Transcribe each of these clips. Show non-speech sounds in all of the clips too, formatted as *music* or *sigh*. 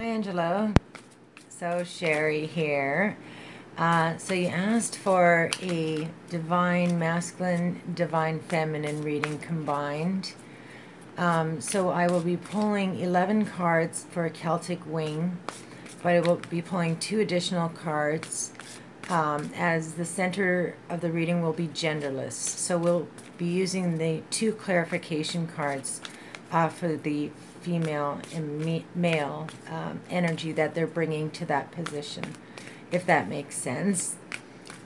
Hi, Angelo. So, Sherry here. Uh, so, you asked for a divine masculine, divine feminine reading combined. Um, so, I will be pulling 11 cards for a Celtic wing, but I will be pulling two additional cards um, as the center of the reading will be genderless. So, we'll be using the two clarification cards uh, for the female and me- male um, energy that they're bringing to that position, if that makes sense.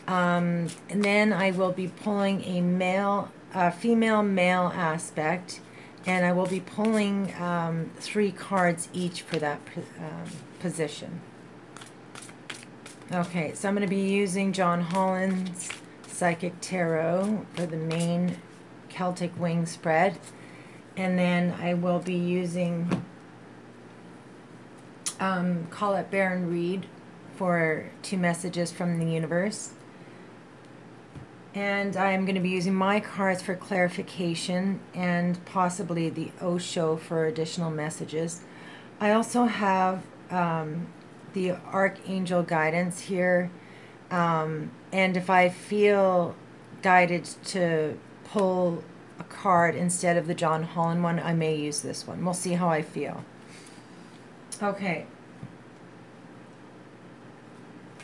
Um, and then I will be pulling a male, uh, female male aspect, and I will be pulling um, three cards each for that um, position. Okay, so I'm going to be using John Holland's Psychic Tarot for the main Celtic wing spread. And then I will be using um, it Baron Reid for two messages from the universe. And I'm going to be using my cards for clarification and possibly the Osho for additional messages. I also have um, the Archangel guidance here. Um, and if I feel guided to pull a card instead of the John Holland one, I may use this one. We'll see how I feel. Okay.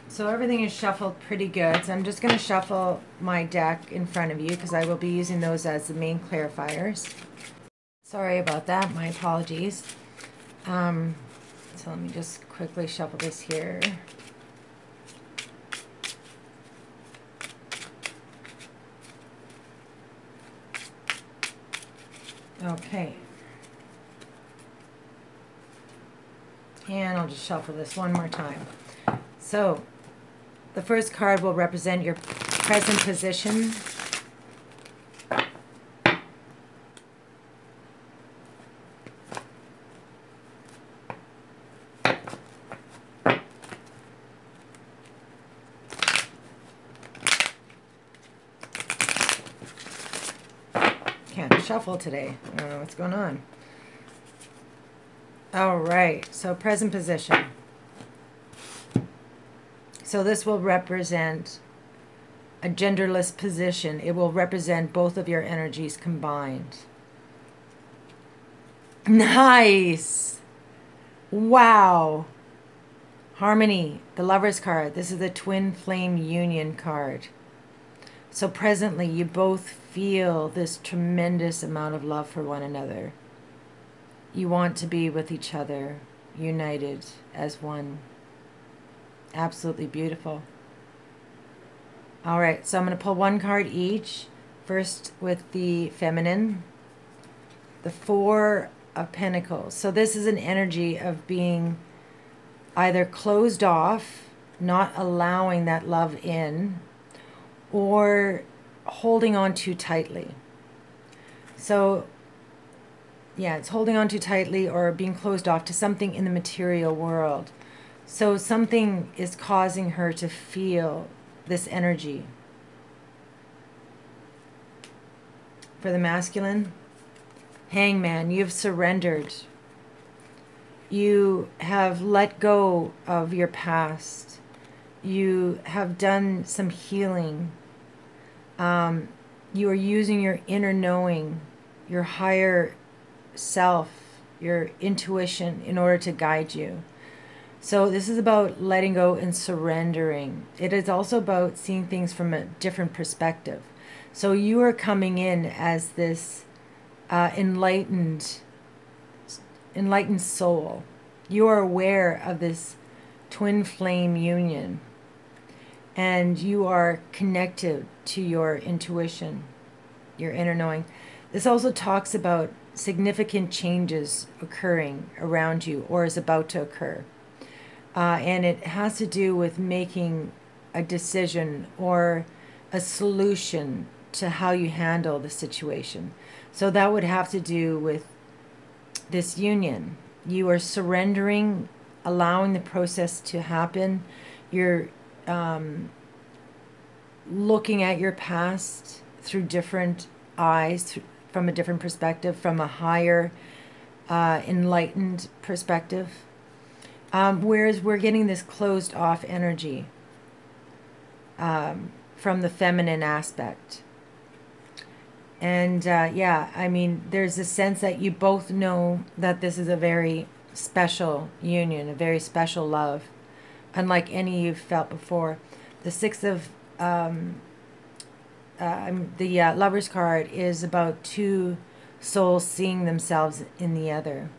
So everything is shuffled pretty good. So I'm just going to shuffle my deck in front of you because I will be using those as the main clarifiers. Sorry about that. My apologies. Um, so let me just quickly shuffle this here. Okay. And I'll just shuffle this one more time. So, the first card will represent your present position. Can't shuffle today. I don't know what's going on. All right, so present position. So this will represent a genderless position. It will represent both of your energies combined. Nice. Wow. Harmony, the lover's card. This is the twin flame union card. So presently, you both feel this tremendous amount of love for one another. You want to be with each other, united as one. Absolutely beautiful. All right, so I'm going to pull one card each. First with the feminine, the Four of Pentacles. So this is an energy of being either closed off, not allowing that love in, or holding on too tightly. So, yeah, it's holding on too tightly or being closed off to something in the material world. So, something is causing her to feel this energy. For the masculine, hangman, you've surrendered. You have let go of your past. You have done some healing um, you are using your inner knowing, your higher self, your intuition in order to guide you. So, this is about letting go and surrendering. It is also about seeing things from a different perspective. So, you are coming in as this uh, enlightened, enlightened soul. You are aware of this twin flame union and you are connected to your intuition, your inner knowing. This also talks about significant changes occurring around you or is about to occur. Uh, and it has to do with making a decision or a solution to how you handle the situation. So that would have to do with this union. You are surrendering, allowing the process to happen. You're um, looking at your past through different eyes, from a different perspective, from a higher, uh, enlightened perspective. Um, whereas we're getting this closed off energy um, from the feminine aspect. And uh, yeah, I mean, there's a sense that you both know that this is a very special union, a very special love, unlike any you've felt before. The Six of um, uh, the uh, Lover's card is about two souls seeing themselves in the other.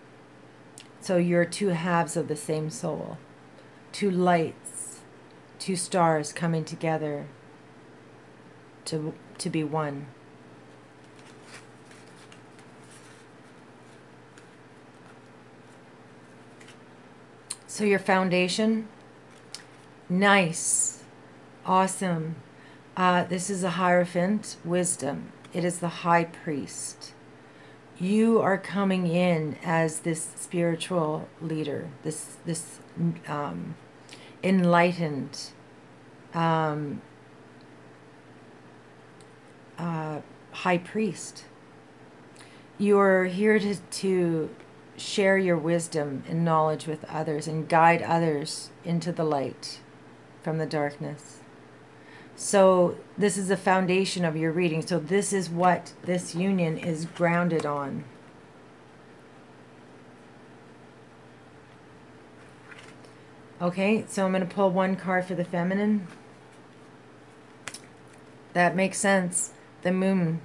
So you're two halves of the same soul, two lights, two stars coming together to to be one. So your foundation, nice, awesome. Uh, this is a Hierophant, wisdom. It is the high priest. You are coming in as this spiritual leader, this this um, enlightened, um, uh, high priest. You are here to, to share your wisdom and knowledge with others and guide others into the light from the darkness. So, this is the foundation of your reading. So, this is what this union is grounded on. Okay, so I'm going to pull one card for the feminine. That makes sense. The moon.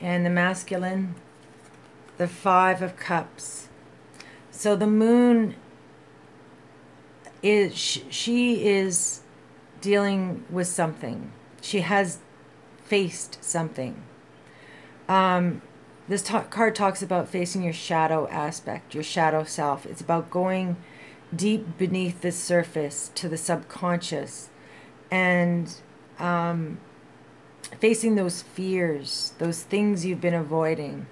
And the masculine, the Five of Cups. So the moon is she is dealing with something. She has faced something. Um, this ta- card talks about facing your shadow aspect, your shadow self. It's about going deep beneath the surface to the subconscious and um, facing those fears, those things you've been avoiding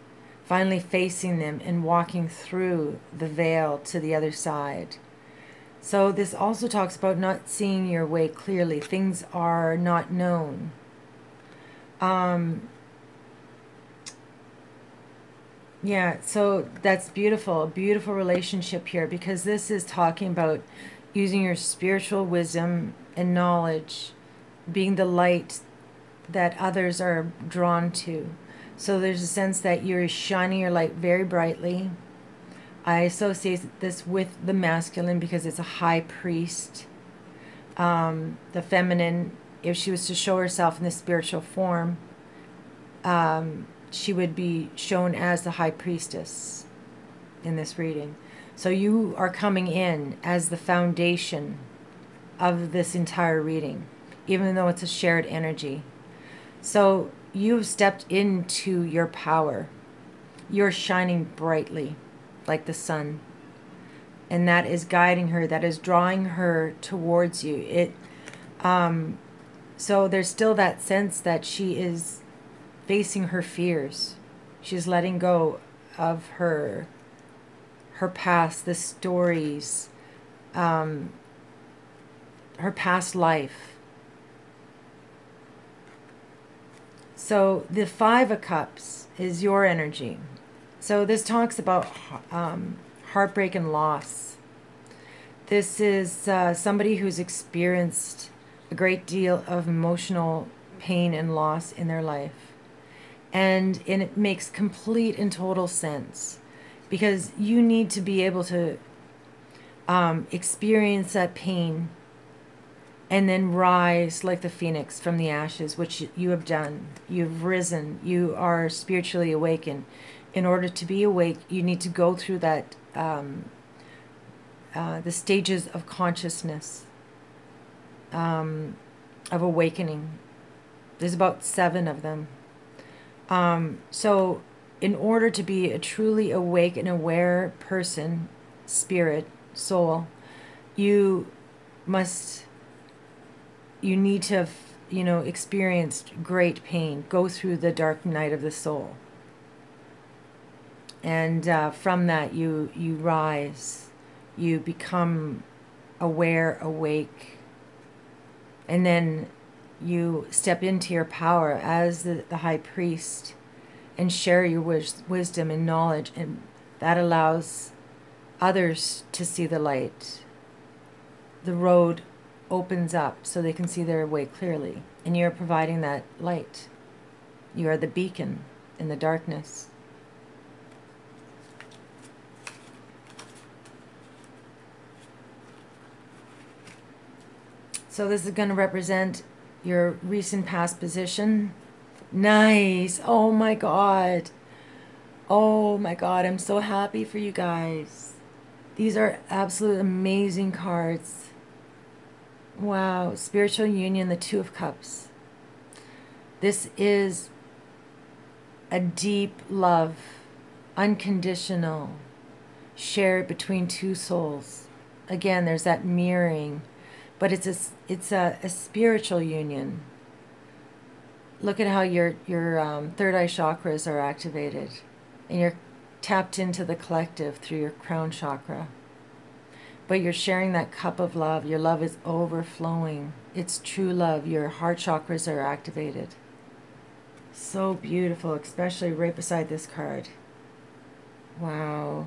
finally facing them and walking through the veil to the other side. So, this also talks about not seeing your way clearly. Things are not known. Um, yeah, so that's beautiful. Beautiful relationship here because this is talking about using your spiritual wisdom and knowledge, being the light that others are drawn to. So there's a sense that you're shining your light very brightly. I associate this with the masculine because it's a high priest. Um, the feminine, if she was to show herself in the spiritual form, um, she would be shown as the high priestess in this reading. So you are coming in as the foundation of this entire reading, even though it's a shared energy. So you've stepped into your power. You're shining brightly like the sun. And that is guiding her, that is drawing her towards you. It um so there's still that sense that she is facing her fears. She's letting go of her her past, the stories, um, her past life So the Five of Cups is your energy. So this talks about um, heartbreak and loss. This is uh, somebody who's experienced a great deal of emotional pain and loss in their life. And, it makes complete and total sense because you need to be able to um, experience that pain and then rise like the phoenix from the ashes, which you have done. You've risen. You are spiritually awakened. In order to be awake, you need to go through that, um, uh, the stages of consciousness, um, of awakening. There's about seven of them. Um, so, in order to be a truly awake and aware person, spirit, soul, you must you need to have, you know, experienced great pain, go through the dark night of the soul. And uh, from that, you, you rise, you become aware, awake, and then you step into your power as the, the high priest and share your wis- wisdom and knowledge, and that allows others to see the light. The road opens up so they can see their way clearly, and you're providing that light. You are the beacon in the darkness. So this is going to represent your recent past position. Nice. Oh my God. Oh my God. I'm so happy for you guys. These are absolute amazing cards. Wow. Spiritual union, the Two of Cups. This is a deep love, unconditional, shared between two souls. Again, there's that mirroring, but it's a, it's a, a spiritual union. Look at how your, your um, third eye chakras are activated, and you're tapped into the collective through your crown chakra. But you're sharing that cup of love. Your love is overflowing. It's true love. Your heart chakras are activated. So beautiful, especially right beside this card. Wow.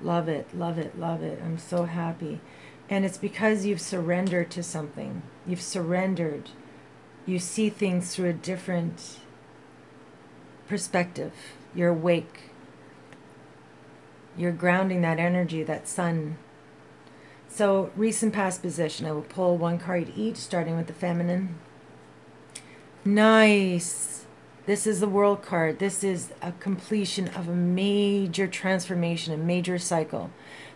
Love it, love it, love it. I'm so happy. And it's because you've surrendered to something. You've surrendered. You see things through a different perspective. You're awake. You're grounding that energy, that sun. So, recent past position. I will pull one card each, starting with the feminine. Nice. This is the world card. This is a completion of a major transformation, a major cycle.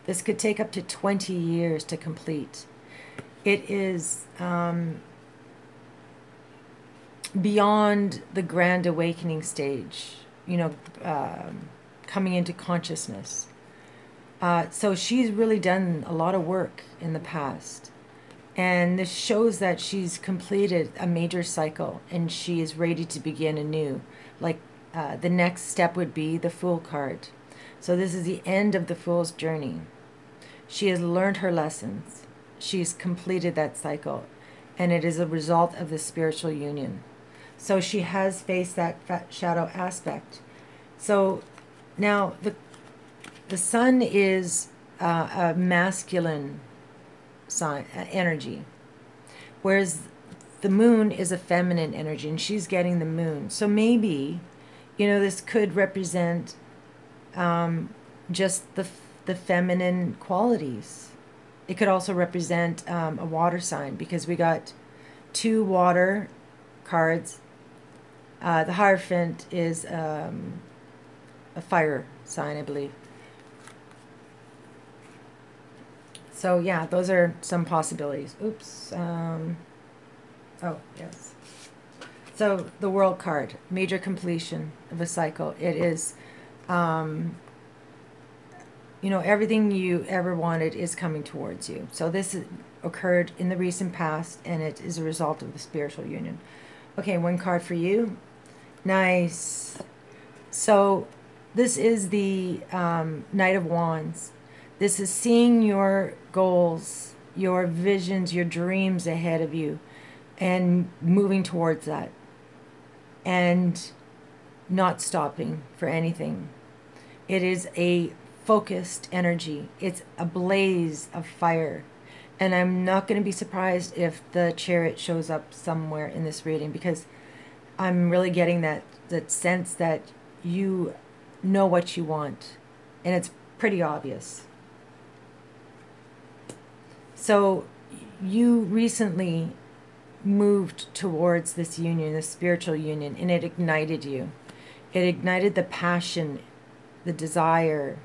This could take up to 20 years to complete. It is um, beyond the grand awakening stage, you know, um, coming into consciousness. Uh, so she's really done a lot of work in the past. And this shows that she's completed a major cycle and she is ready to begin anew. Like uh, the next step would be the Fool card. So this is the end of the Fool's journey. She has learned her lessons. She's completed that cycle. And it is a result of the spiritual union. So she has faced that shadow aspect. So now the, the sun is uh, a masculine sign uh, energy, whereas the moon is a feminine energy, and she's getting the moon. So maybe, you know, this could represent um, just the the feminine qualities. It could also represent um, a water sign because we got two water cards. Uh, the Hierophant is um, a fire sign, I believe. So yeah, those are some possibilities. Oops. Um, oh, yes. So the world card, major completion of a cycle. It is, um, you know, everything you ever wanted is coming towards you. So this occurred in the recent past, and it is a result of the spiritual union. Okay, one card for you. Nice. So this is the um, Knight of Wands. This is seeing your goals, your visions, your dreams ahead of you and moving towards that and not stopping for anything. It is a focused energy, it's a blaze of fire. And I'm not going to be surprised if the chariot shows up somewhere in this reading because I'm really getting that, that sense that you know what you want. And it's pretty obvious. So you recently moved towards this union, this spiritual union, and it ignited you. It ignited the passion, the desire,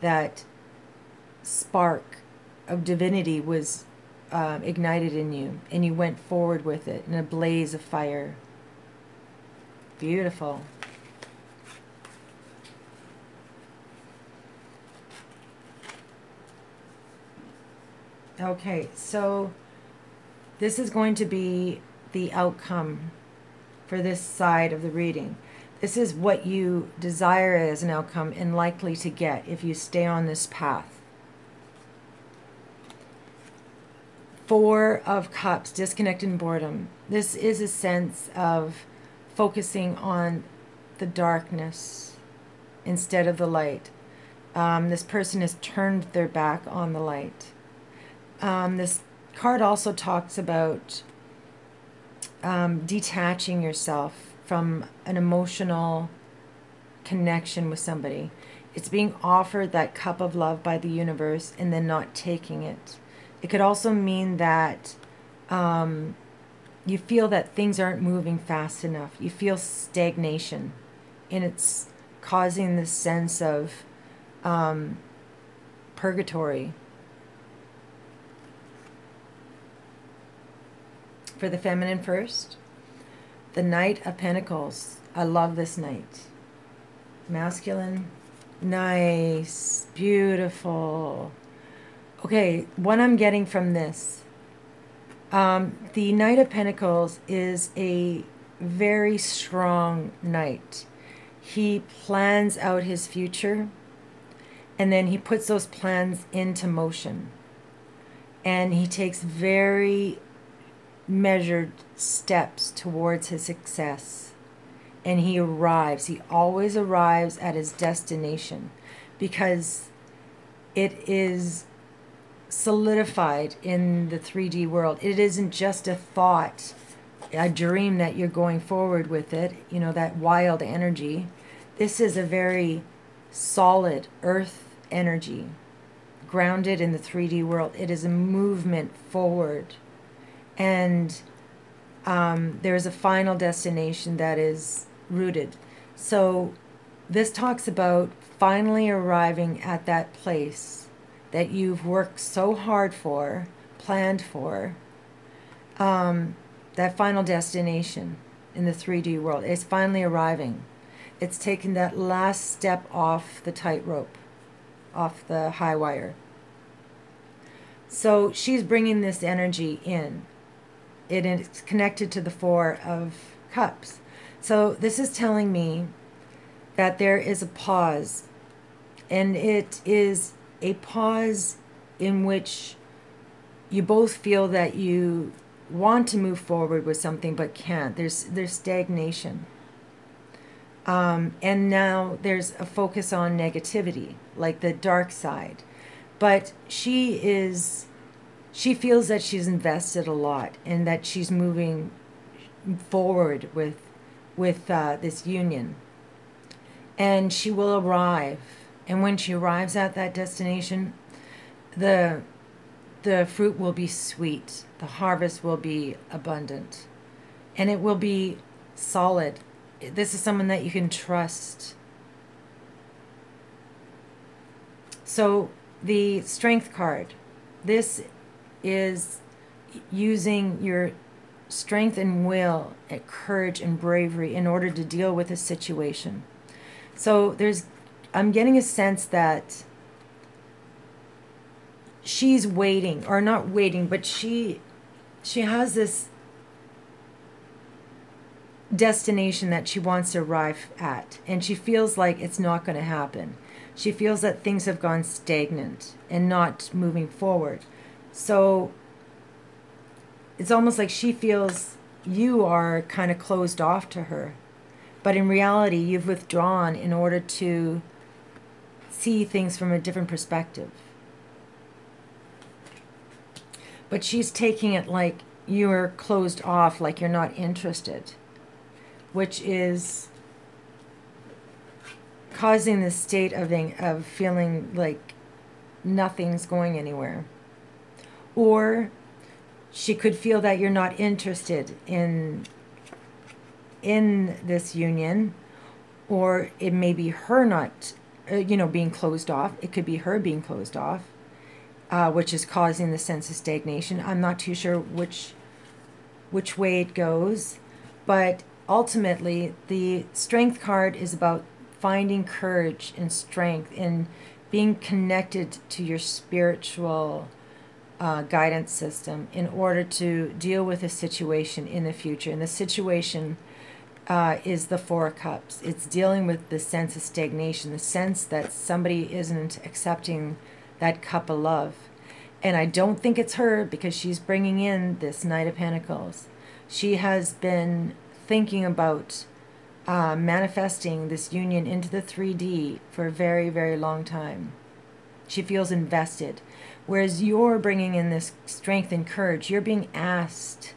that spark of divinity was um, ignited in you, and you went forward with it in a blaze of fire. Beautiful. Okay, so this is going to be the outcome for this side of the reading. This is what you desire as an outcome and likely to get if you stay on this path. Four of Cups, disconnected and boredom. This is a sense of focusing on the darkness instead of the light. Um, this person has turned their back on the light. Um, this card also talks about um, detaching yourself from an emotional connection with somebody. It's being offered that cup of love by the universe and then not taking it. It could also mean that um, you feel that things aren't moving fast enough. You feel stagnation, and it's causing this sense of um, purgatory. For the feminine first, the Knight of Pentacles. I love this knight. Masculine. Nice. Beautiful. Okay, what I'm getting from this um, the Knight of Pentacles is a very strong knight. He plans out his future and then he puts those plans into motion. And he takes very measured steps towards his success. And he arrives. He always arrives at his destination because it is solidified in the 3D world. It isn't just a thought, a dream that you're going forward with it, you know, that wild energy. This is a very solid earth energy, grounded in the 3D world. It is a movement forward. And um, there's a final destination that is rooted. So this talks about finally arriving at that place that you've worked so hard for, planned for, um, that final destination in the 3D world is finally arriving. It's taking that last step off the tightrope, off the high wire. So she's bringing this energy in. It is connected to the Four of Cups. So this is telling me that there is a pause, and it is a pause in which you both feel that you want to move forward with something but can't. There's there's stagnation. Um, and now there's a focus on negativity, like the dark side. But she is, she feels that she's invested a lot and that she's moving forward with, with uh, this union. And she will arrive and when she arrives at that destination, the the fruit will be sweet, the harvest will be abundant, and it will be solid. This is someone that you can trust. So, the strength card. This is using your strength and will, and courage and bravery in order to deal with a situation. So, there's I'm getting a sense that she's waiting or not waiting, but she she has this destination that she wants to arrive at and she feels like it's not going to happen. She feels that things have gone stagnant and not moving forward. So it's almost like she feels you are kind of closed off to her. But in reality, you've withdrawn in order to see things from a different perspective. But she's taking it like you're closed off, like you're not interested, which is causing this state of, of feeling like nothing's going anywhere. Or she could feel that you're not interested in in this union or it may be her not uh, you know, being closed off. It could be her being closed off, uh, which is causing the sense of stagnation. I'm not too sure which which way it goes, but ultimately the strength card is about finding courage and strength and being connected to your spiritual uh, guidance system in order to deal with a situation in the future. And the situation uh, is the Four Cups. It's dealing with the sense of stagnation, the sense that somebody isn't accepting that cup of love. And I don't think it's her because she's bringing in this Knight of Pentacles. She has been thinking about uh, manifesting this union into the 3D for a very, very long time. She feels invested. Whereas you're bringing in this strength and courage, you're being asked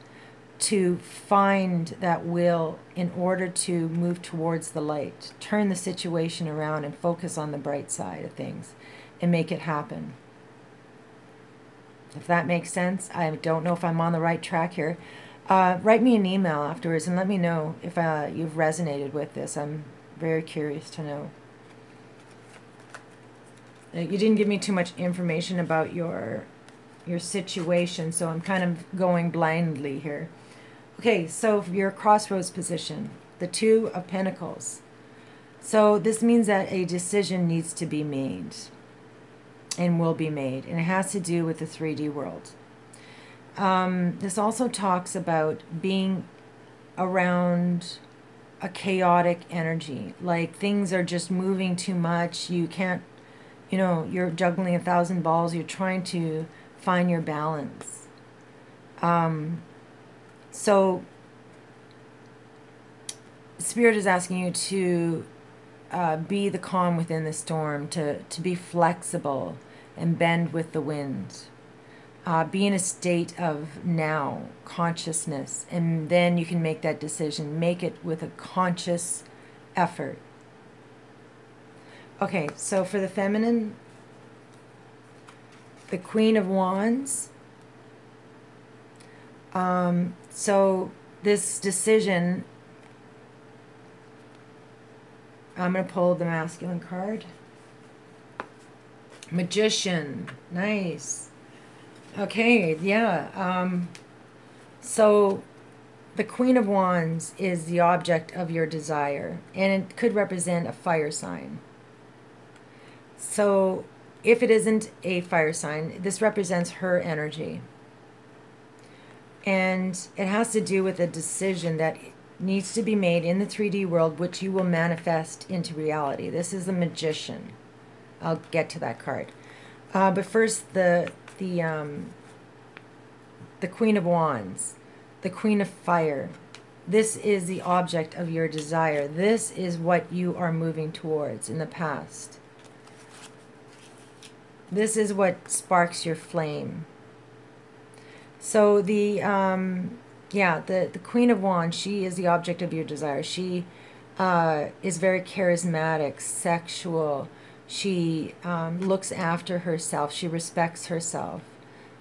to find that will in order to move towards the light, turn the situation around and focus on the bright side of things and make it happen. If that makes sense, I don't know if I'm on the right track here. Uh, write me an email afterwards and let me know if uh, you've resonated with this. I'm very curious to know. Uh, you didn't give me too much information about your your situation, so I'm kind of going blindly here. Okay, so your crossroads position, the two of pentacles. So this means that a decision needs to be made and will be made, and it has to do with the 3D world. Um, this also talks about being around a chaotic energy, like things are just moving too much. You can't you know, you're juggling a thousand balls, you're trying to find your balance. Um, so, Spirit is asking you to uh, be the calm within the storm, to, to be flexible and bend with the wind. Uh, be in a state of now consciousness, and then you can make that decision. Make it with a conscious effort. Okay, so for the feminine, the Queen of Wands. Um, so this decision, I'm going to pull the masculine card. Magician, nice. Okay, yeah. Um, so the Queen of Wands is the object of your desire, and it could represent a fire sign. So if it isn't a fire sign, this represents her energy. And it has to do with a decision that needs to be made in the 3D world, which you will manifest into reality. This is the magician. I'll get to that card. Uh, but first, the the um, the Queen of Wands, the Queen of Fire. This is the object of your desire. This is what you are moving towards in the past. This is what sparks your flame. So the um, yeah, the the Queen of Wands, she is the object of your desire. She uh, is very charismatic, sexual. She um, looks after herself. She respects herself.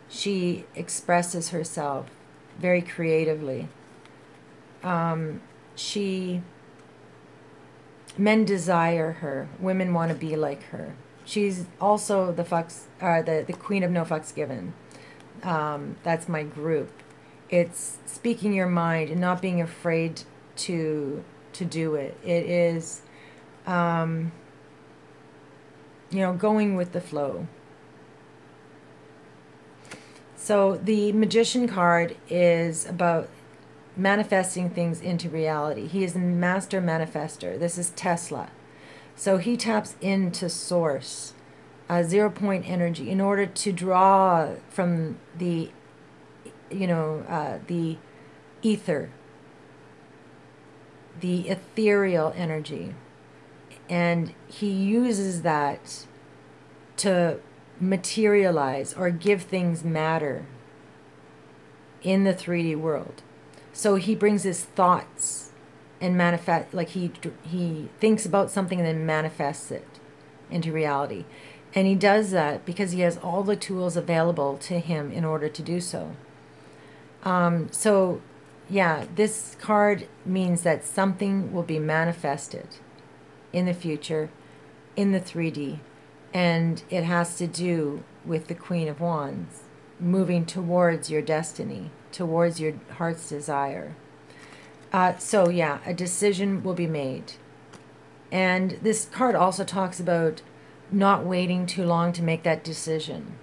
She expresses herself very creatively. Um, she men desire her. Women want to be like her. She's also the fucks, uh, the the queen of no fucks given. Um, that's my group. It's speaking your mind and not being afraid to to do it. It is, um, you know, going with the flow. So the magician card is about manifesting things into reality. He is a master manifester. This is Tesla. So he taps into source, zero point energy, in order to draw from the, you know, uh, the ether, the ethereal energy. And he uses that to materialize or give things matter in the 3D world. So he brings his thoughts and manifest like he he thinks about something and then manifests it into reality. And he does that because he has all the tools available to him in order to do so. Um, so yeah this card means that something will be manifested in the future in the 3d and it has to do with the queen of wands moving towards your destiny towards your heart's desire uh, so yeah, a decision will be made. And this card also talks about not waiting too long to make that decision.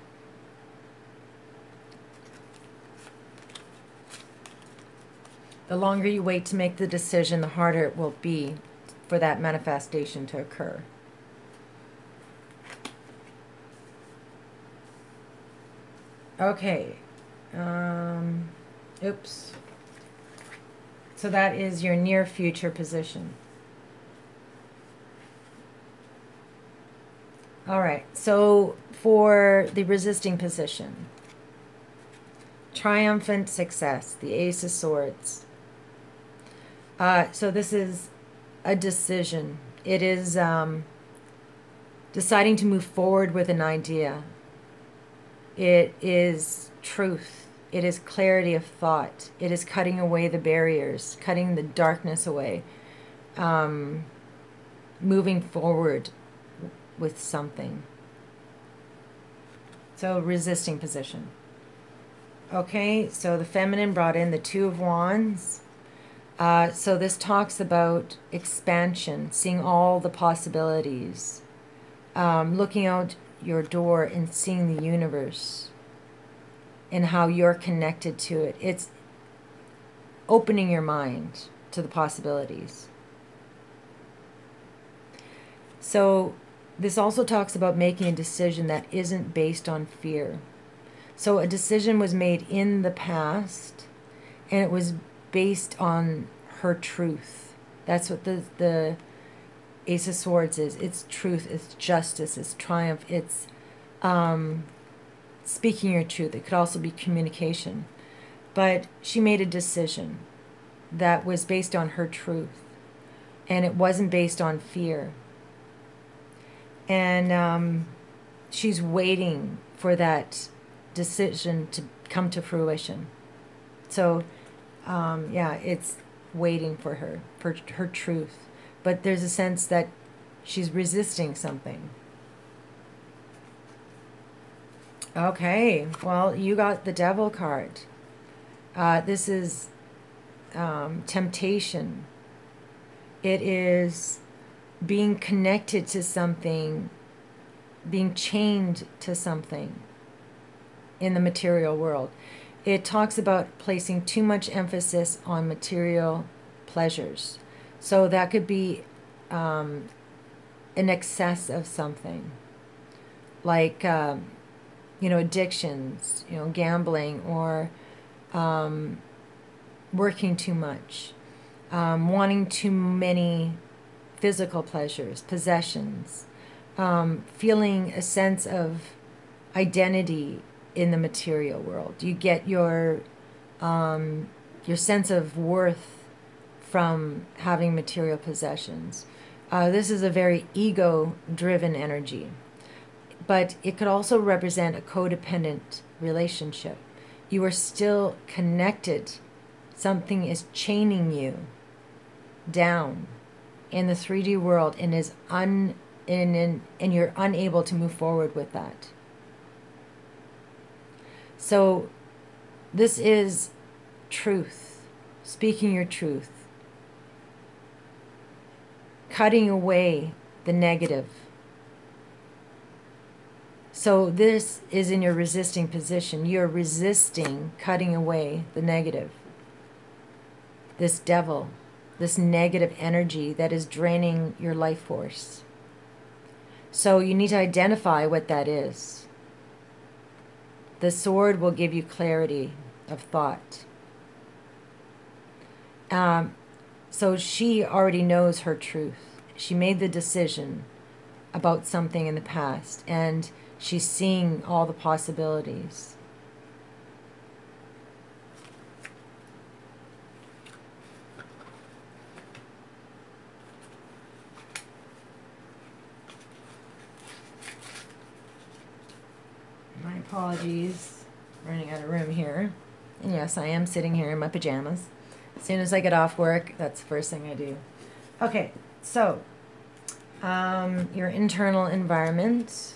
The longer you wait to make the decision, the harder it will be for that manifestation to occur. Okay. Um, oops. So that is your near future position. All right, so for the resisting position, triumphant success, the Ace of Swords. Uh, so this is a decision. It is um, deciding to move forward with an idea. It is truth. It is clarity of thought. It is cutting away the barriers, cutting the darkness away, um, moving forward with something. So, resisting position. Okay, so the feminine brought in the Two of Wands. Uh, so, this talks about expansion, seeing all the possibilities, um, looking out your door and seeing the universe and how you're connected to it. It's opening your mind to the possibilities. So, this also talks about making a decision that isn't based on fear. So, a decision was made in the past and it was based on her truth. That's what the, the Ace of Swords is it's truth, it's justice, it's triumph, it's um, speaking your truth. It could also be communication. But she made a decision that was based on her truth, and it wasn't based on fear. And um, she's waiting for that decision to come to fruition. So, um, yeah, it's waiting for her, for her truth. But there's a sense that she's resisting something. Okay, well, you got the devil card. Uh, this is um, temptation. It is being connected to something, being chained to something in the material world. It talks about placing too much emphasis on material pleasures. So that could be um, an excess of something, like. Um, you know, addictions, you know, gambling or um, working too much, um, wanting too many physical pleasures, possessions, um, feeling a sense of identity in the material world. You get your um, your sense of worth from having material possessions. Uh, this is a very ego-driven energy but it could also represent a codependent relationship. You are still connected. Something is chaining you down in the 3D world and is un and, and, and you're unable to move forward with that. So this is truth, speaking your truth, cutting away the negative so this is in your resisting position. You're resisting cutting away the negative. This devil, this negative energy that is draining your life force. So you need to identify what that is. The sword will give you clarity of thought. Um, so she already knows her truth. She made the decision about something in the past. And She's seeing all the possibilities. My apologies, running out of room here. And yes, I am sitting here in my pajamas. As soon as I get off work, that's the first thing I do. Okay, so um, your internal environment.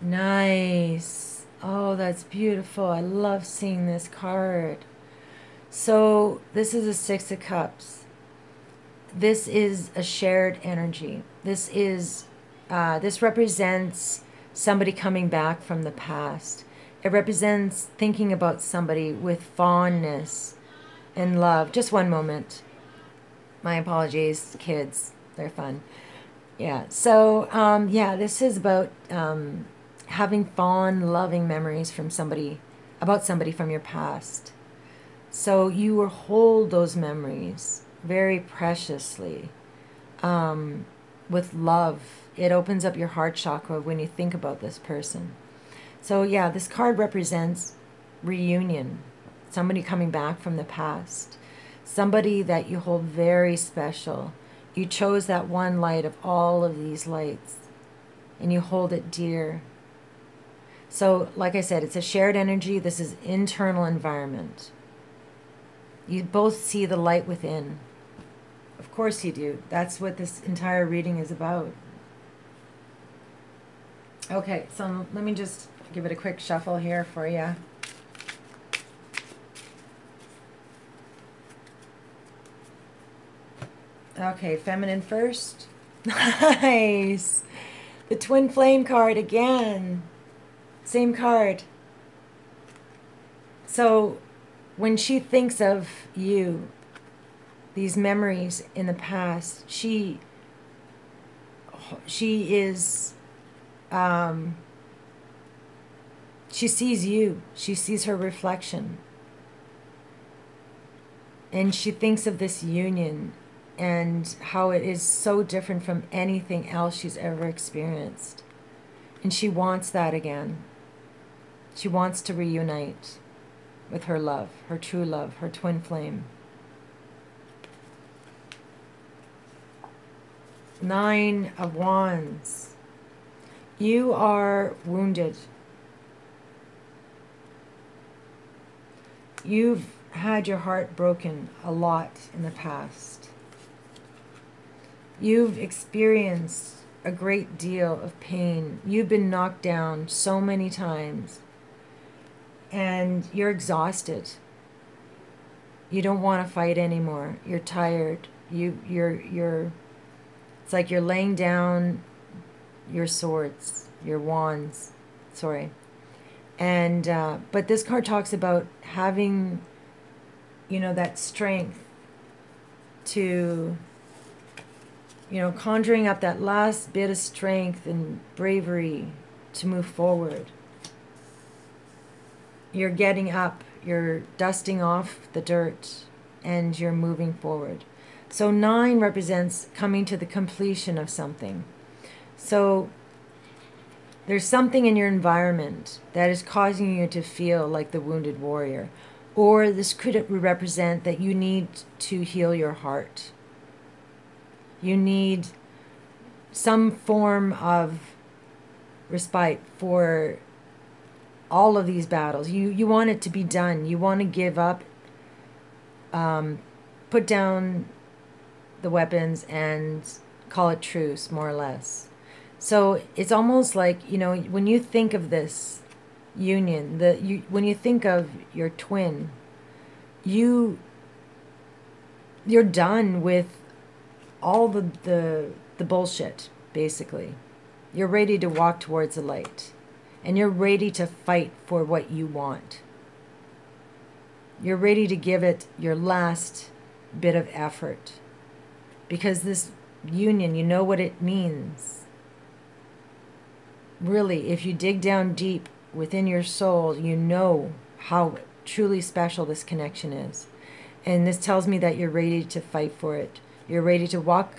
Nice. Oh, that's beautiful. I love seeing this card. So, this is a Six of Cups. This is a shared energy. This is, uh, this represents somebody coming back from the past. It represents thinking about somebody with fondness and love. Just one moment. My apologies, kids. They're fun. Yeah. So, um, yeah, this is about um, having fond, loving memories from somebody, about somebody from your past. So you hold those memories very preciously. Um, with love. It opens up your heart chakra when you think about this person. So, yeah, this card represents reunion, somebody coming back from the past, somebody that you hold very special. You chose that one light of all of these lights and you hold it dear. So, like I said, it's a shared energy. This is internal environment. You both see the light within. Of course you do. That's what this entire reading is about. Okay, so let me just give it a quick shuffle here for you. Okay, feminine first. *laughs* Nice. The twin flame card again. Same card. So when she thinks of you, these memories in the past, she she is um, she sees you. She sees her reflection. And she thinks of this union and how it is so different from anything else she's ever experienced. And she wants that again. She wants to reunite with her love, her true love, her twin flame. Nine of Wands. You are wounded. You've had your heart broken a lot in the past. You've experienced a great deal of pain. You've been knocked down so many times. And you're exhausted. You don't want to fight anymore. You're tired. You you're you're it's like you're laying down your swords, your wands, sorry. And uh, but this card talks about having you know that strength to you know, conjuring up that last bit of strength and bravery to move forward. You're getting up, you're dusting off the dirt, and you're moving forward. So, nine represents coming to the completion of something. So, there's something in your environment that is causing you to feel like the wounded warrior. Or this could represent that you need to heal your heart you need some form of respite for all of these battles. You you want it to be done. You want to give up, um, put down the weapons and call it truce, more or less. So it's almost like you know when you think of this union, the you when you think of your twin, you you're done with all the, the, the bullshit, basically. You're ready to walk towards the light. And you're ready to fight for what you want. You're ready to give it your last bit of effort. Because this union, you know what it means. Really, if you dig down deep within your soul, you know how truly special this connection is. And this tells me that you're ready to fight for it. You're ready to walk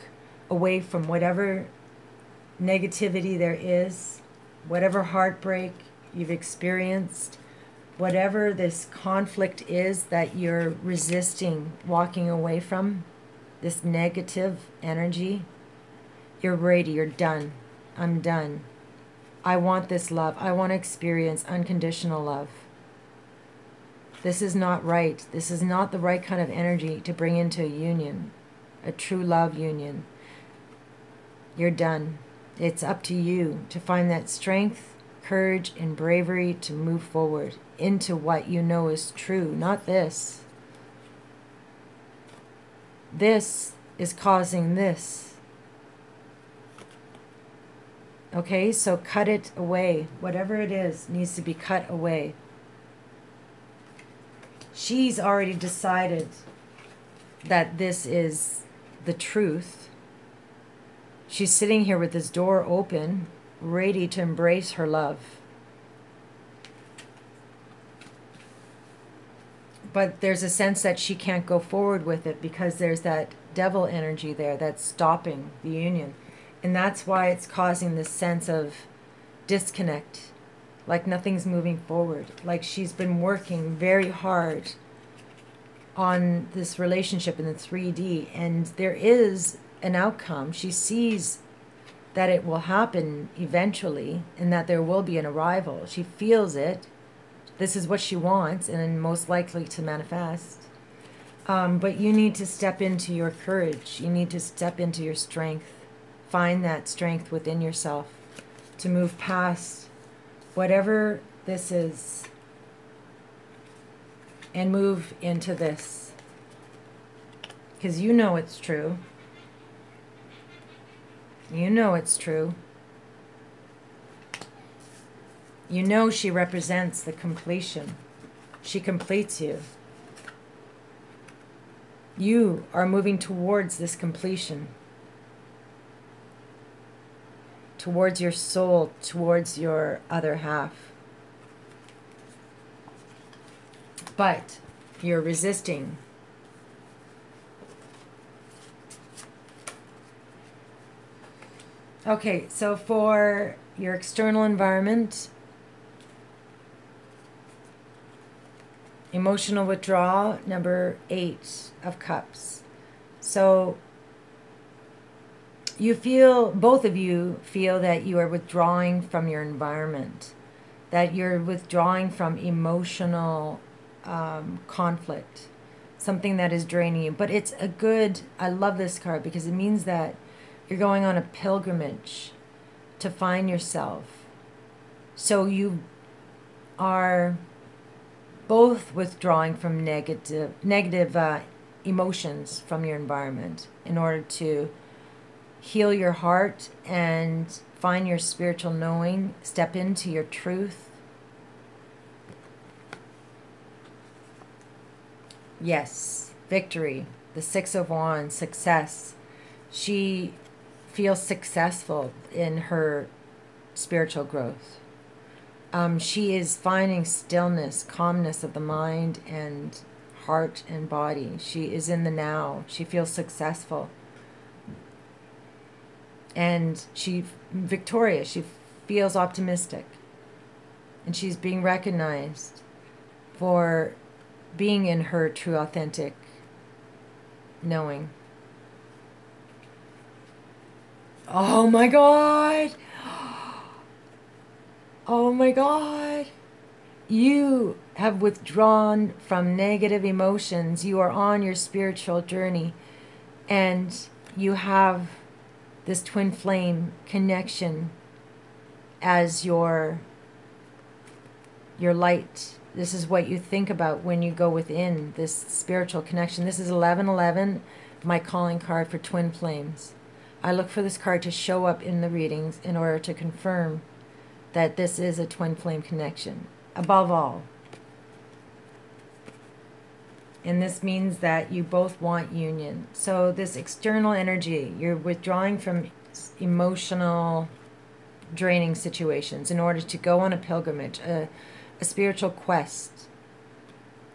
away from whatever negativity there is, whatever heartbreak you've experienced, whatever this conflict is that you're resisting walking away from, this negative energy. You're ready. You're done. I'm done. I want this love. I want to experience unconditional love. This is not right. This is not the right kind of energy to bring into a union a true love union. You're done. It's up to you to find that strength, courage, and bravery to move forward into what you know is true, not this. This is causing this. Okay, so cut it away. Whatever it is needs to be cut away. She's already decided that this is the truth. She's sitting here with this door open, ready to embrace her love. But there's a sense that she can't go forward with it because there's that devil energy there that's stopping the union. And that's why it's causing this sense of disconnect, like nothing's moving forward, like she's been working very hard on this relationship in the 3D, and there is an outcome. She sees that it will happen eventually and that there will be an arrival. She feels it. This is what she wants and most likely to manifest. Um, but you need to step into your courage. You need to step into your strength. Find that strength within yourself to move past whatever this is and move into this. Because you know it's true. You know it's true. You know she represents the completion. She completes you. You are moving towards this completion. Towards your soul, towards your other half. But you're resisting. Okay, so for your external environment, emotional withdrawal, number eight of cups. So you feel, both of you feel that you are withdrawing from your environment, that you're withdrawing from emotional um, conflict, something that is draining you. But it's a good, I love this card because it means that you're going on a pilgrimage to find yourself. So you are both withdrawing from negative negative uh, emotions from your environment in order to heal your heart and find your spiritual knowing, step into your truth. Yes, victory, the 6 of wands, success. She feels successful in her spiritual growth um, she is finding stillness, calmness of the mind and heart and body. She is in the now. She feels successful. And she, victorious, she feels optimistic. And she's being recognized for being in her true, authentic knowing. Oh my God! Oh my God. You have withdrawn from negative emotions. You are on your spiritual journey and you have this twin flame connection as your your light. This is what you think about when you go within this spiritual connection. This is 1111, my calling card for twin flames. I look for this card to show up in the readings in order to confirm that this is a twin flame connection, above all. And this means that you both want union. So, this external energy, you're withdrawing from emotional draining situations in order to go on a pilgrimage, a, a spiritual quest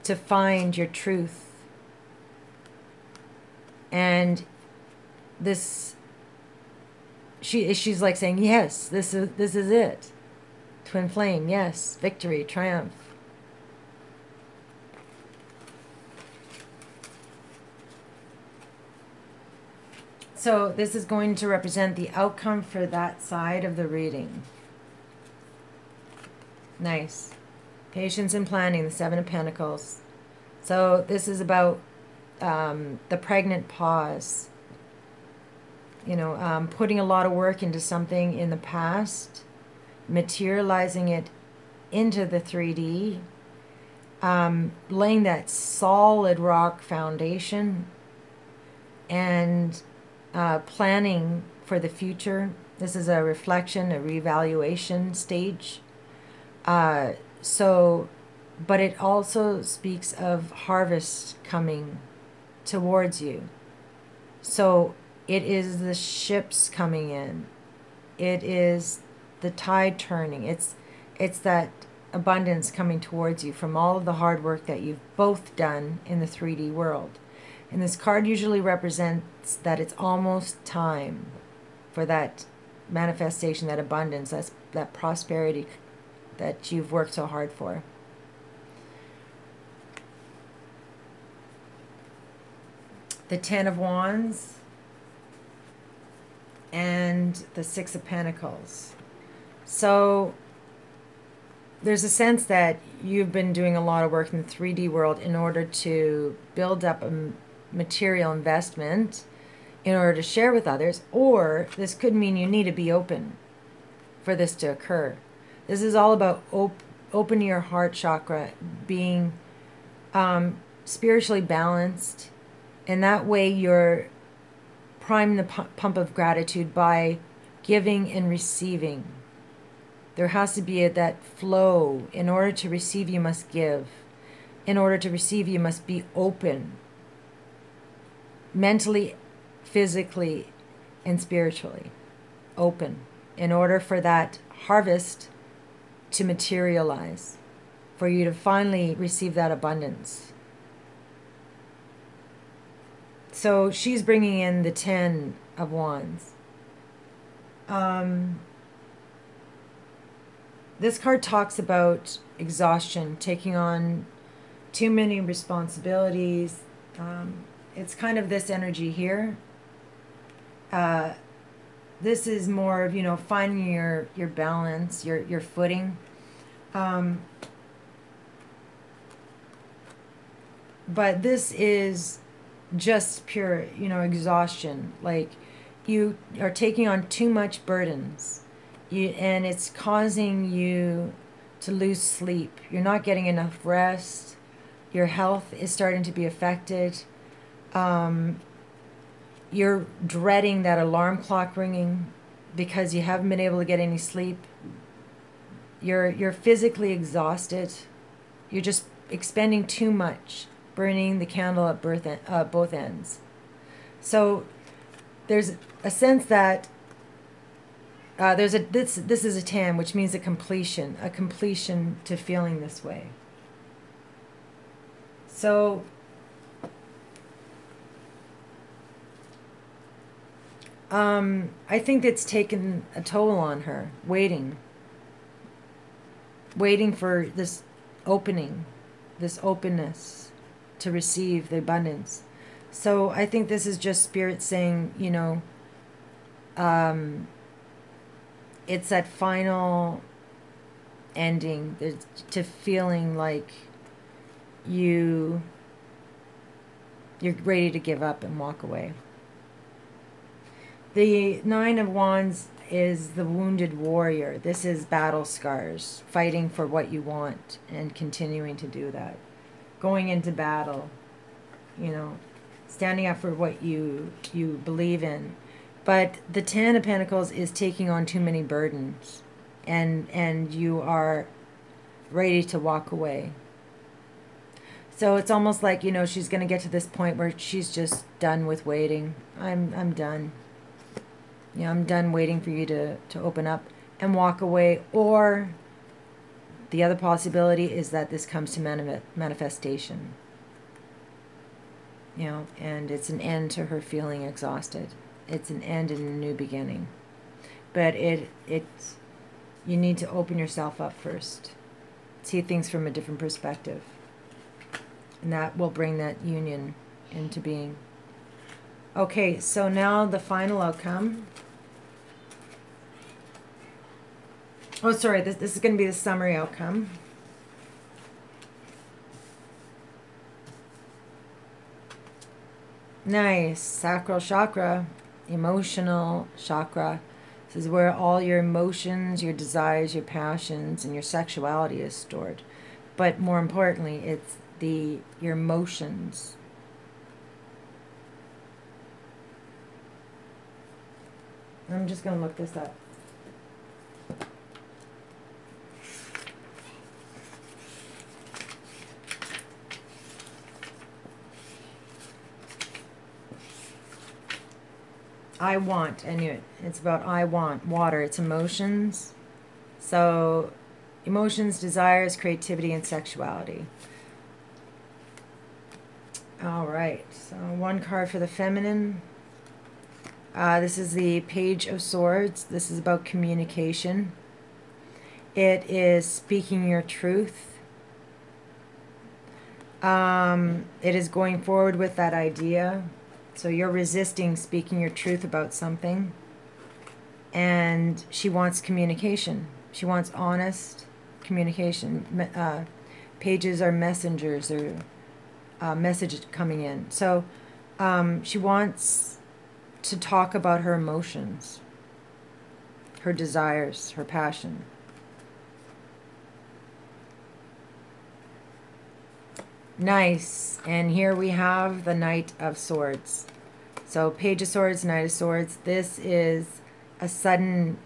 to find your truth. And this she she's like saying yes this is this is it Twin flame, yes. Victory, triumph. So this is going to represent the outcome for that side of the reading. Nice. Patience and planning, the Seven of Pentacles. So this is about um, the pregnant pause. You know, um, putting a lot of work into something in the past materializing it into the 3D, um, laying that solid rock foundation, and uh, planning for the future. This is a reflection, a reevaluation stage. Uh, so, but it also speaks of harvest coming towards you. So it is the ships coming in. It is the tide turning. It's it's that abundance coming towards you from all of the hard work that you've both done in the 3D world. And this card usually represents that it's almost time. for that manifestation, that abundance, that, that prosperity that you've worked so hard for. The Ten of Wands and the Six of Pentacles. So there's a sense that you've been doing a lot of work in the 3D world in order to build up a material investment in order to share with others, or this could mean you need to be open for this to occur. This is all about op- opening your heart chakra, being um, spiritually balanced, and that way you're priming the pump of gratitude by giving and receiving. There has to be a, that flow. In order to receive, you must give. In order to receive, you must be open mentally, physically, and spiritually. Open. In order for that harvest to materialize, for you to finally receive that abundance. So she's bringing in the Ten of Wands. Um, this card talks about exhaustion, taking on too many responsibilities. Um, it's kind of this energy here. Uh, this is more of you know finding your your balance, your your footing. Um, but this is just pure you know exhaustion. Like you are taking on too much burdens you and it's causing you to lose sleep. You're not getting enough rest. Your health is starting to be affected. Um, you're dreading that alarm clock ringing because you haven't been able to get any sleep. You're you're physically exhausted. You're just expending too much, burning the candle at birth en- uh, both ends. So there's a sense that uh, there's a this this is a tan, which means a completion, a completion to feeling this way. So um, I think it's taken a toll on her, waiting, waiting for this opening, this openness to receive the abundance. So I think this is just spirit saying, you know, um, it's that final ending to feeling like you you're ready to give up and walk away. The Nine of Wands is the wounded warrior. This is battle scars, fighting for what you want and continuing to do that. Going into battle, you know, standing up for what you you believe in but the Ten of Pentacles is taking on too many burdens, and and you are ready to walk away. So it's almost like you know she's going to get to this point where she's just done with waiting. I'm I'm done. You know, I'm done waiting for you to to open up and walk away. Or the other possibility is that this comes to manifestation. You know, and it's an end to her feeling exhausted it's an end and a new beginning. But it it's you need to open yourself up first. See things from a different perspective. And that will bring that union into being. Okay, so now the final outcome. Oh, sorry, this, this is going to be the summary outcome. Nice. Sacral chakra emotional chakra. This is where all your emotions, your desires, your passions, and your sexuality is stored. But more importantly, it's the your emotions. I'm just going to look this up. I want. Knew it. It's about I want. Water. It's emotions. So, emotions, desires, creativity, and sexuality. All right. So, one card for the feminine. Uh, this is the Page of Swords. This is about communication. It is speaking your truth. Um, it is going forward with that idea. So you're resisting speaking your truth about something. And she wants communication. She wants honest communication. Uh, pages are messengers or uh, messages coming in. So um, she wants to talk about her emotions, her desires, her passion. Nice. And here we have the Knight of Swords. So Page of Swords, Knight of Swords. This is a sudden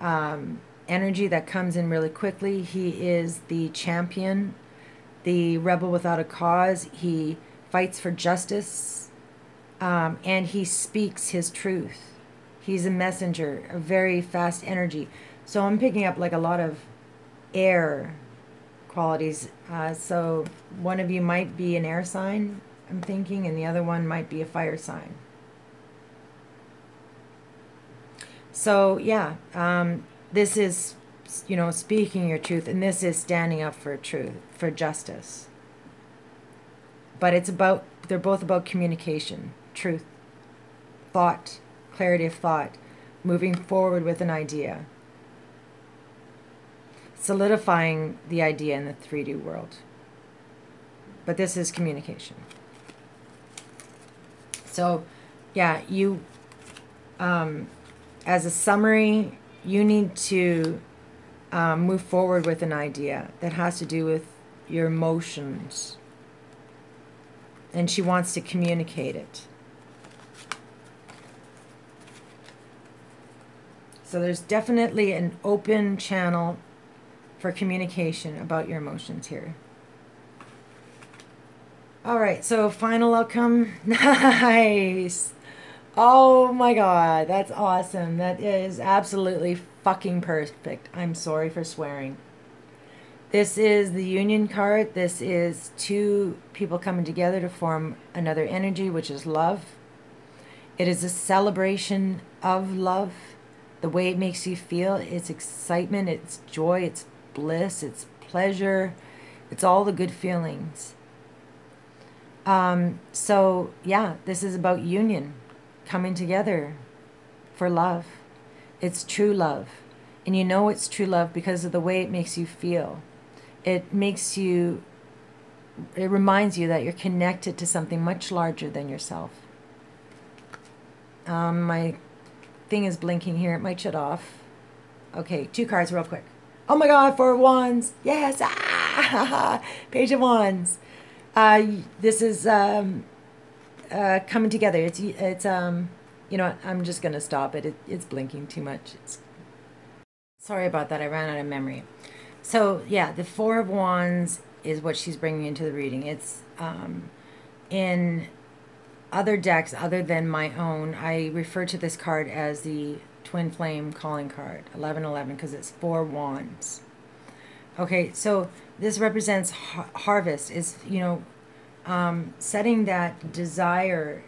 um, energy that comes in really quickly. He is the champion, the rebel without a cause. He fights for justice, um, and he speaks his truth. He's a messenger, a very fast energy. So I'm picking up like a lot of air qualities. Uh, so one of you might be an air sign, I'm thinking, and the other one might be a fire sign. So yeah, um, this is, you know, speaking your truth, and this is standing up for truth, for justice. But it's about, they're both about communication, truth, thought, clarity of thought, moving forward with an idea solidifying the idea in the 3D world. But this is communication. So, yeah, you, um, as a summary, you need to um, move forward with an idea that has to do with your emotions. And she wants to communicate it. So there's definitely an open channel for communication about your emotions here. All right, so final outcome. *laughs* Nice. Oh my god, that's awesome. That is absolutely fucking perfect. I'm sorry for swearing. This is the union card. This is two people coming together to form another energy, which is love. It is a celebration of love. The way it makes you feel, it's excitement, it's joy, it's bliss, it's pleasure, it's all the good feelings. Um, so, yeah, this is about union, coming together for love. It's true love. And you know it's true love because of the way it makes you feel. It makes you, it reminds you that you're connected to something much larger than yourself. Um, my thing is blinking here. It might shut off. Okay, two cards real quick. Oh my God, four of wands. Yes. Ah, *laughs* page of wands. Uh, this is um, uh, coming together. It's, it's um, you know, I'm just going to stop it. it. It's blinking too much. It's, sorry about that. I ran out of memory. So yeah, the four of wands is what she's bringing into the reading. It's um, in other decks other than my own. I refer to this card as the twin flame calling card 1111 because it's four wands. Okay so this represents ha harvest is you know um, setting that desire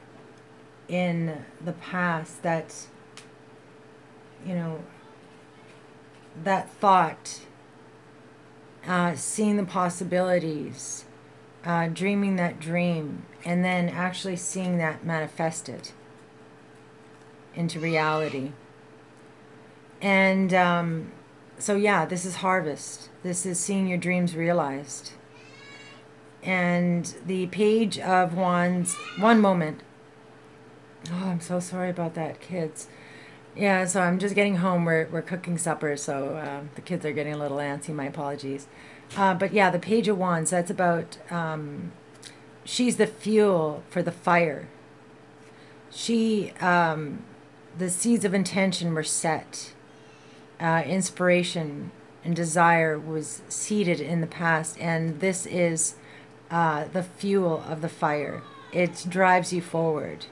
in the past that you know that thought uh, seeing the possibilities uh, dreaming that dream and then actually seeing that manifested into reality and um, so, yeah, this is harvest. This is seeing your dreams realized. And the page of wands, one moment. Oh, I'm so sorry about that, kids. Yeah, so I'm just getting home. We're, we're cooking supper, so uh, the kids are getting a little antsy. My apologies. Uh, but yeah, the page of wands, that's about um, she's the fuel for the fire. She, um, the seeds of intention were set uh, inspiration and desire was seated in the past, and this is uh, the fuel of the fire. It drives you forward.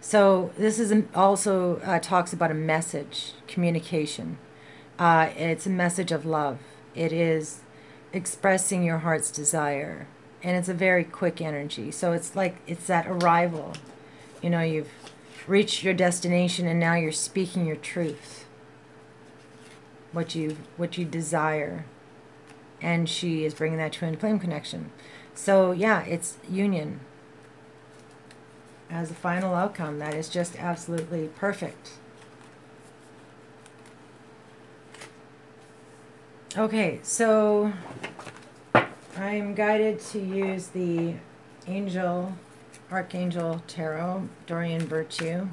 So this is also uh, talks about a message, communication. Uh, it's a message of love. It is expressing your heart's desire, and it's a very quick energy. So it's like it's that arrival. You know, you've reached your destination and now you're speaking your truth. What you what you desire. And she is bringing that twin flame connection. So yeah, it's union as a final outcome that is just absolutely perfect. Okay, so I'm guided to use the Angel, Archangel Tarot, Doreen Virtue.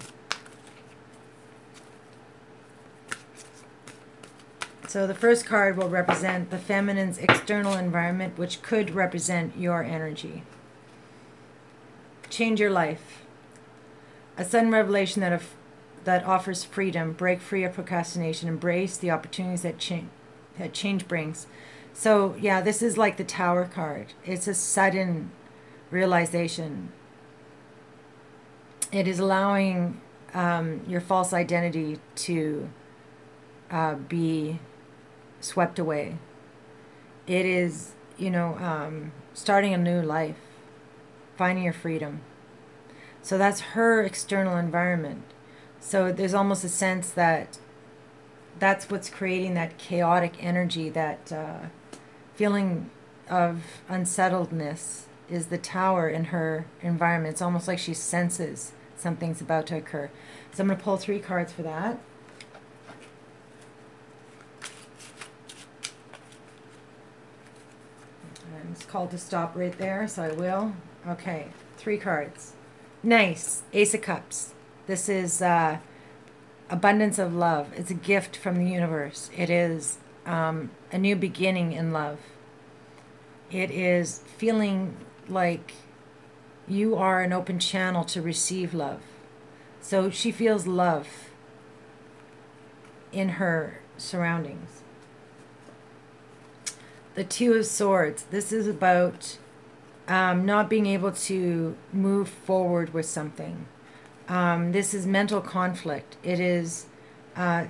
So the first card will represent the feminine's external environment, which could represent your energy. Change your life. A sudden revelation that, of, that offers freedom. Break free of procrastination. Embrace the opportunities that change, that change brings. So, yeah, this is like the Tower card. It's a sudden realization. It is allowing um, your false identity to uh, be swept away. It is, you know, um, starting a new life, finding your freedom. So that's her external environment. So there's almost a sense that that's what's creating that chaotic energy, that uh, feeling of unsettledness is the tower in her environment. It's almost like she senses something's about to occur. So I'm going to pull three cards for that. I'm called to stop right there, so I will. Okay, three cards. Nice. Ace of Cups. This is uh, abundance of love. It's a gift from the universe. It is um, a new beginning in love. It is feeling like you are an open channel to receive love. So she feels love in her surroundings. The Two of Swords. This is about um, not being able to move forward with something. Um, this is mental conflict. It is uh,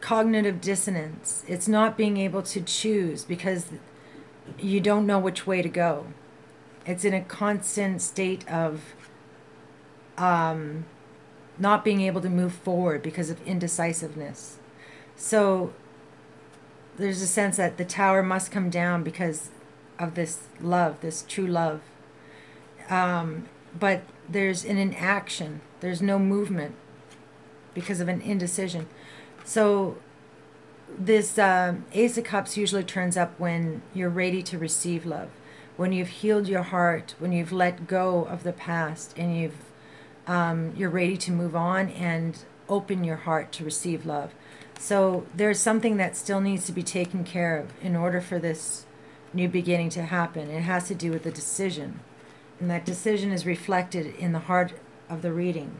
cognitive dissonance. It's not being able to choose because you don't know which way to go. It's in a constant state of um, not being able to move forward because of indecisiveness. So there's a sense that the tower must come down because of this love, this true love. Um, but there's an inaction, there's no movement because of an indecision. So this uh, Ace of Cups usually turns up when you're ready to receive love, when you've healed your heart, when you've let go of the past, and you've um, you're ready to move on and open your heart to receive love. So there's something that still needs to be taken care of in order for this new beginning to happen. It has to do with the decision, and that decision is reflected in the heart of the reading.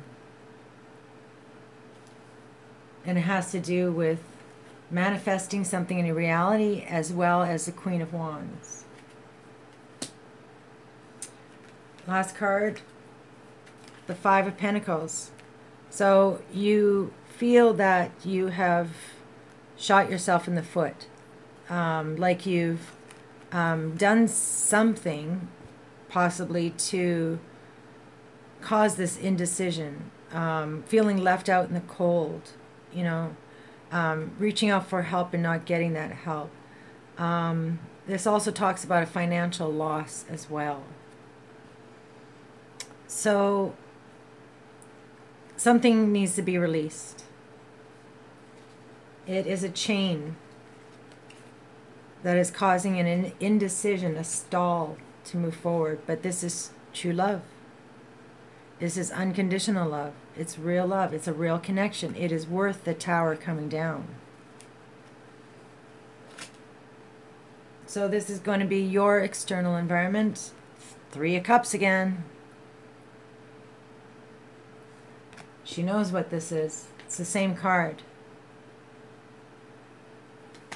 And it has to do with manifesting something in a reality as well as the Queen of Wands. Last card, the Five of Pentacles. So you feel that you have shot yourself in the foot, um, like you've um, done something possibly to cause this indecision, um, feeling left out in the cold, you know, um, reaching out for help and not getting that help. Um, this also talks about a financial loss as well. So something needs to be released. It is a chain that is causing an indecision, a stall to move forward. But this is true love. This is unconditional love. It's real love. It's a real connection. It is worth the tower coming down. So this is going to be your external environment. Three of Cups again. She knows what this is. It's the same card.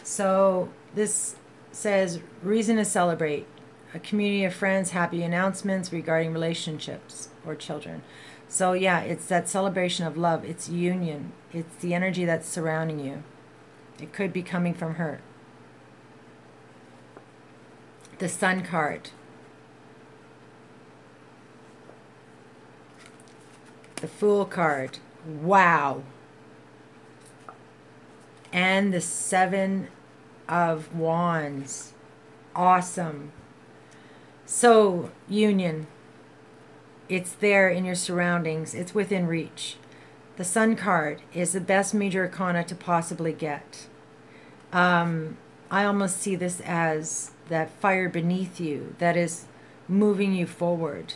So this says reason to celebrate. A community of friends, happy announcements regarding relationships or children. So yeah, it's that celebration of love. It's union. It's the energy that's surrounding you. It could be coming from her. The sun card. the Fool card. Wow. And the Seven of Wands. Awesome. So, union. It's there in your surroundings, it's within reach. The Sun card is the best major arcana to possibly get. Um, I almost see this as that fire beneath you that is moving you forward.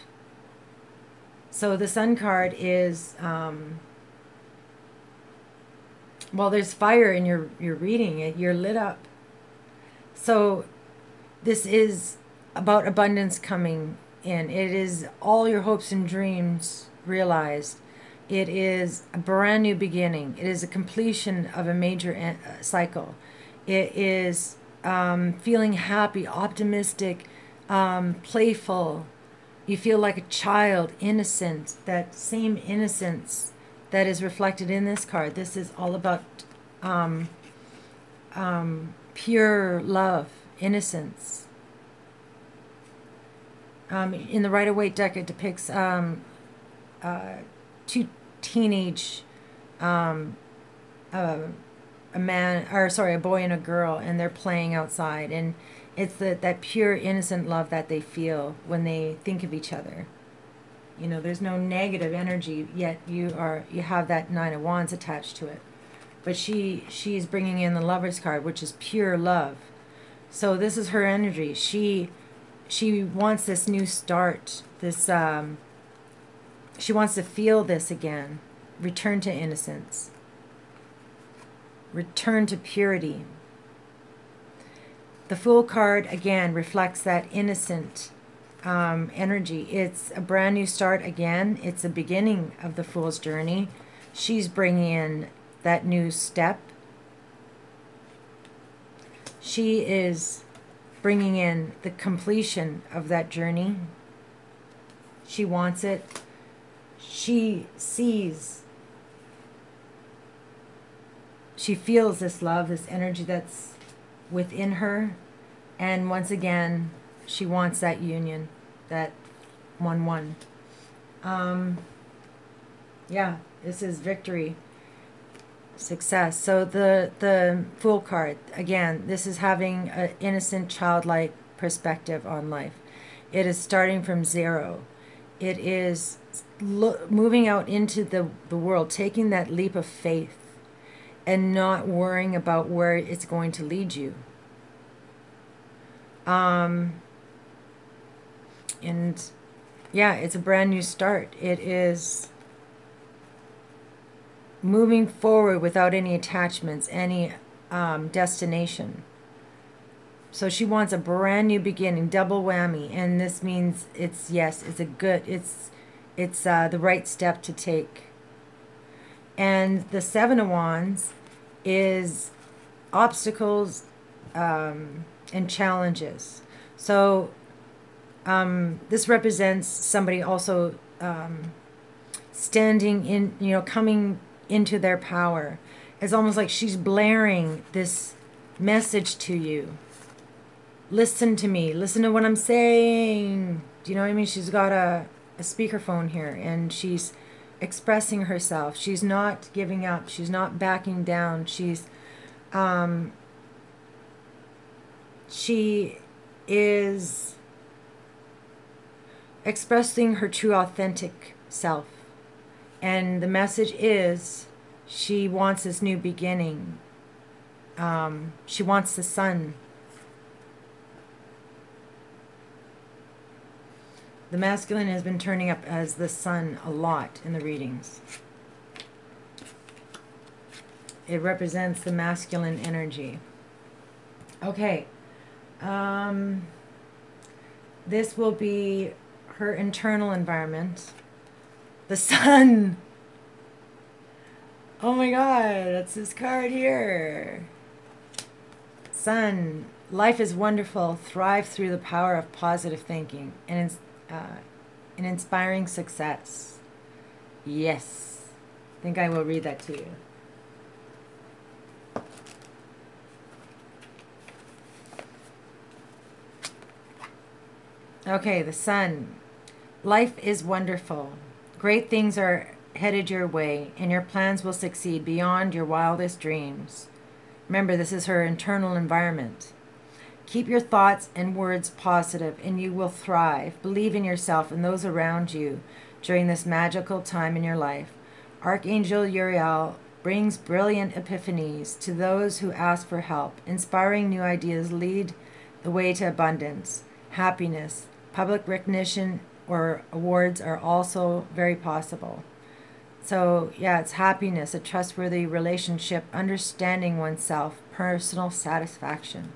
So the Sun card is, um, well, there's fire in your, your reading, it, you're lit up. So this is about abundance coming in. It is all your hopes and dreams realized. It is a brand new beginning. It is a completion of a major uh, cycle. It is um, feeling happy, optimistic, um, playful. You feel like a child, innocent, that same innocence that is reflected in this card. This is all about um, um, pure love, innocence. Um, in the Rider Waite deck, it depicts um, uh, two teenage, um, uh, a man, or sorry, a boy and a girl, and they're playing outside, and it's the, that pure innocent love that they feel when they think of each other. You know, there's no negative energy yet. You are you have that nine of wands attached to it, but she she's bringing in the lovers card, which is pure love. So this is her energy. She she wants this new start. This um, she wants to feel this again, return to innocence, return to purity. The Fool card again reflects that innocent um, energy. It's a brand new start again. It's the beginning of the Fool's journey. She's bringing in that new step. She is bringing in the completion of that journey. She wants it. She sees, she feels this love, this energy that's within her. And once again, she wants that union, that 1 1. Um, yeah, this is victory success. So the the fool card again, this is having an innocent childlike perspective on life. It is starting from zero. It is moving out into the the world, taking that leap of faith and not worrying about where it's going to lead you. Um and yeah, it's a brand new start. It is moving forward without any attachments, any um, destination. So she wants a brand new beginning, double whammy, and this means it's yes, it's a good, it's it's uh, the right step to take. And the seven of wands is obstacles um, and challenges. So um, this represents somebody also um, standing in, you know, coming into their power. It's almost like she's blaring this message to you. Listen to me. Listen to what I'm saying. Do you know what I mean? She's got a, a speakerphone here and she's expressing herself. She's not giving up. She's not backing down. She's um she is expressing her true authentic self and the message is she wants this new beginning. Um, she wants the sun. The masculine has been turning up as the sun a lot in the readings. It represents the masculine energy. Okay. Um, this will be her internal environment. The sun. Oh my god, that's this card here. Sun. Life is wonderful. Thrive through the power of positive thinking and uh, an inspiring success. Yes. I think I will read that to you. Okay, the sun. Life is wonderful. Great things are headed your way, and your plans will succeed beyond your wildest dreams. Remember, this is her internal environment. Keep your thoughts and words positive, and you will thrive. Believe in yourself and those around you during this magical time in your life. Archangel Uriel brings brilliant epiphanies to those who ask for help. Inspiring new ideas lead the way to abundance, happiness, public recognition, or awards are also very possible. So, yeah, it's happiness, a trustworthy relationship, understanding oneself, personal satisfaction.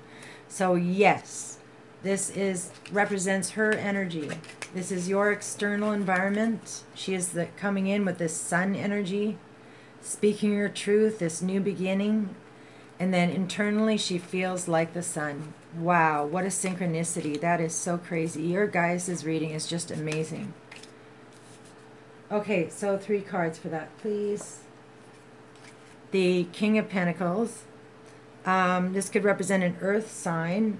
So, yes, this is represents her energy. This is your external environment. She is the, coming in with this sun energy, speaking your truth, this new beginning. And then internally, she feels like the sun. Wow, what a synchronicity. That is so crazy. Your guys' reading is just amazing. Okay, so three cards for that, please. The King of Pentacles. Um, this could represent an earth sign.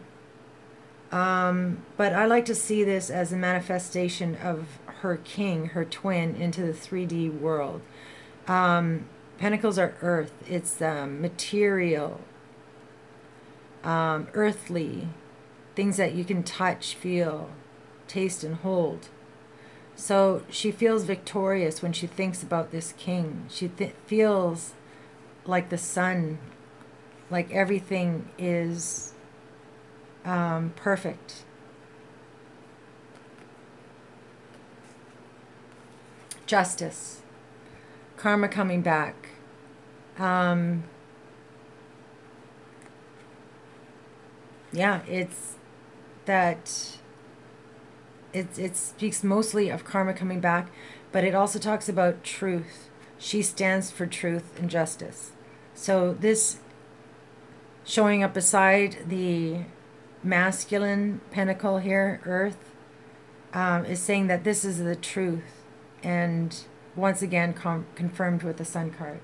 Um, but I like to see this as a manifestation of her king, her twin, into the 3D world. Um, pentacles are earth. It's um, material, um, earthly, things that you can touch, feel, taste, and hold. So she feels victorious when she thinks about this king. She th- feels like the sun, like everything is um, perfect. Justice, karma coming back. Um, yeah, it's that it, it speaks mostly of karma coming back, but it also talks about truth. She stands for truth and justice. So this showing up beside the masculine pentacle here, Earth, um, is saying that this is the truth. And once again, confirmed with the Sun card.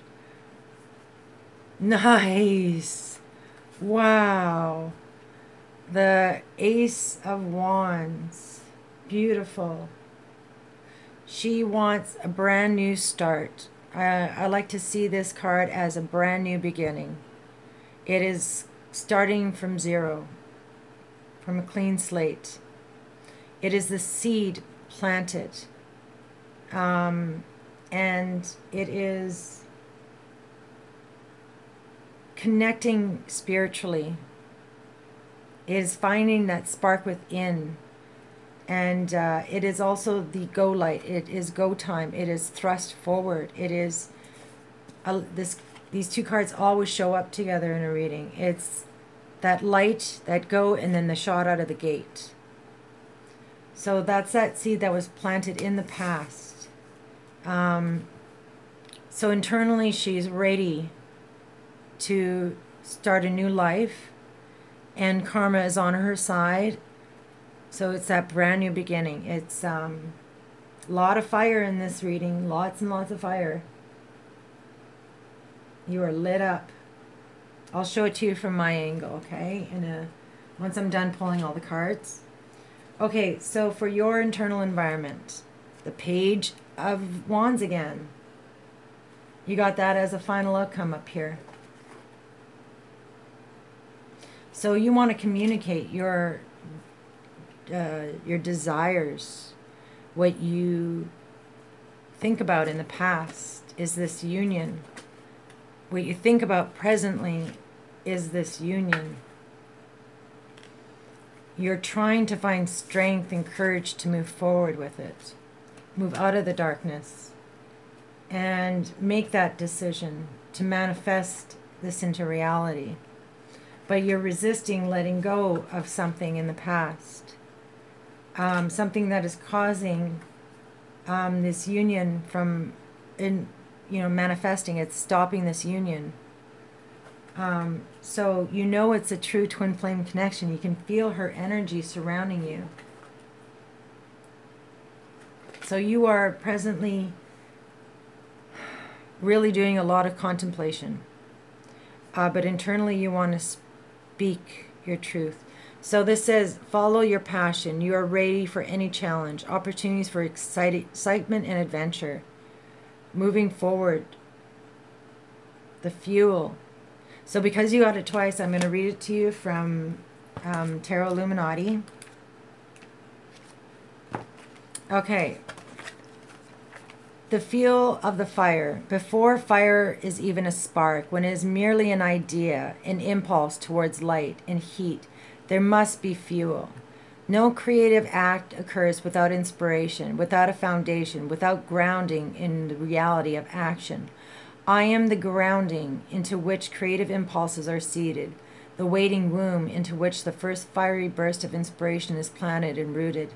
Nice. Wow. The Ace of Wands. Beautiful. She wants a brand new start. I, I like to see this card as a brand new beginning. It is starting from zero, from a clean slate. It is the seed planted. Um, and it is connecting spiritually is finding that spark within. And uh, it is also the go light. It is go time. It is thrust forward. It is uh, this. These two cards always show up together in a reading. It's that light, that go, and then the shot out of the gate. So that's that seed that was planted in the past. Um, so internally, she's ready to start a new life and karma is on her side. So it's that brand new beginning. It's um, a lot of fire in this reading, lots and lots of fire. You are lit up. I'll show it to you from my angle, okay? In a once I'm done pulling all the cards. Okay, so for your internal environment, the page of wands again. You got that as a final outcome up here. So you want to communicate your uh, your desires, what you think about in the past is this union. What you think about presently is this union. You're trying to find strength and courage to move forward with it, move out of the darkness, and make that decision to manifest this into reality but you're resisting letting go of something in the past, um, something that is causing um, this union from, in, you know, manifesting. It's stopping this union. Um, so you know it's a true twin flame connection. You can feel her energy surrounding you. So you are presently really doing a lot of contemplation. Uh, but internally, you want to speak your truth. So this says, follow your passion. You are ready for any challenge, opportunities for excitement and adventure. moving forward, the fuel. So because you got it twice, I'm going to read it to you from um, Tarot Illuminati. Okay. The feel of the fire. Before fire is even a spark, when it is merely an idea, an impulse towards light and heat, there must be fuel. No creative act occurs without inspiration, without a foundation, without grounding in the reality of action. I am the grounding into which creative impulses are seeded, the waiting womb into which the first fiery burst of inspiration is planted and rooted,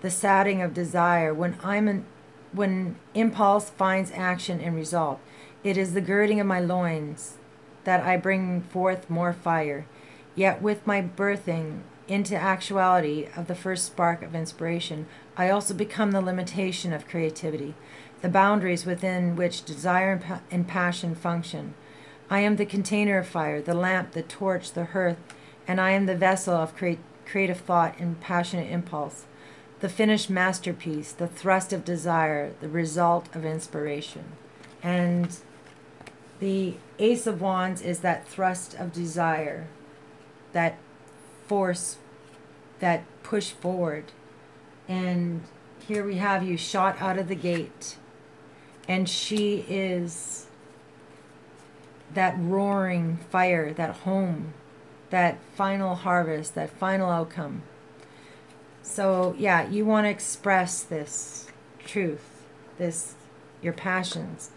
the sadding of desire when I'm an, when impulse finds action and result. It is the girding of my loins that I bring forth more fire. Yet with my birthing into actuality of the first spark of inspiration, I also become the limitation of creativity, the boundaries within which desire and, pa- and passion function. I am the container of fire, the lamp, the torch, the hearth, and I am the vessel of cre- creative thought and passionate impulse, the finished masterpiece, the thrust of desire, the result of inspiration. And the Ace of Wands is that thrust of desire, that force, that push forward. And here we have you shot out of the gate. And she is that roaring fire, that home, that final harvest, that final outcome. So, yeah, you want to express this truth, this, your passions.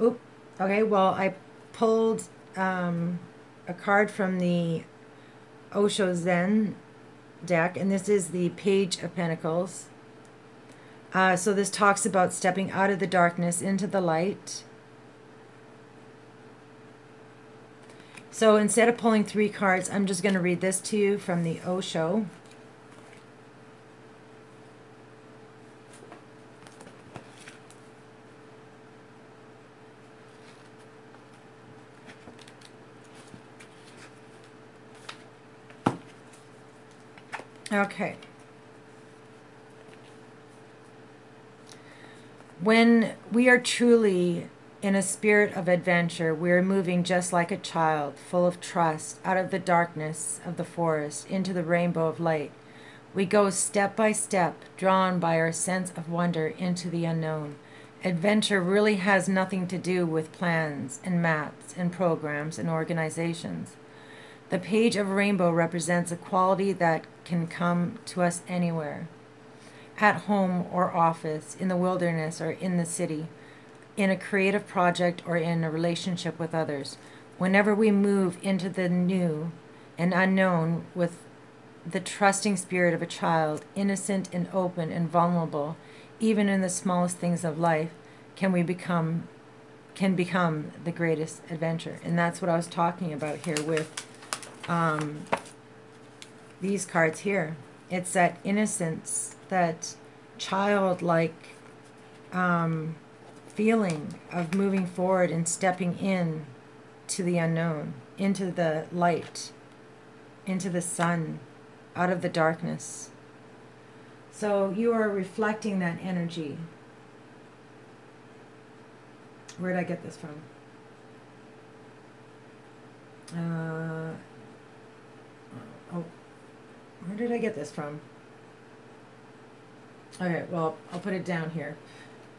Oop, okay, well, I pulled um, a card from the Osho Zen deck, and this is the Page of Pentacles. Uh, so this talks about stepping out of the darkness into the light. So instead of pulling three cards, I'm just going to read this to you from the Osho. Okay. When we are truly in a spirit of adventure, we are moving just like a child, full of trust, out of the darkness of the forest into the rainbow of light. We go step by step, drawn by our sense of wonder into the unknown. Adventure really has nothing to do with plans and maps and programs and organizations. The page of rainbow represents a quality that can come to us anywhere at home or office, in the wilderness or in the city, in a creative project or in a relationship with others. Whenever we move into the new and unknown with the trusting spirit of a child, innocent and open and vulnerable, even in the smallest things of life, can we become can become the greatest adventure. And that's what I was talking about here with um, these cards here. It's that innocence, that childlike um, feeling of moving forward and stepping in to the unknown, into the light, into the sun, out of the darkness. So you are reflecting that energy. Where did I get this from? Uh, where did I get this from? Okay, well, I'll put it down here.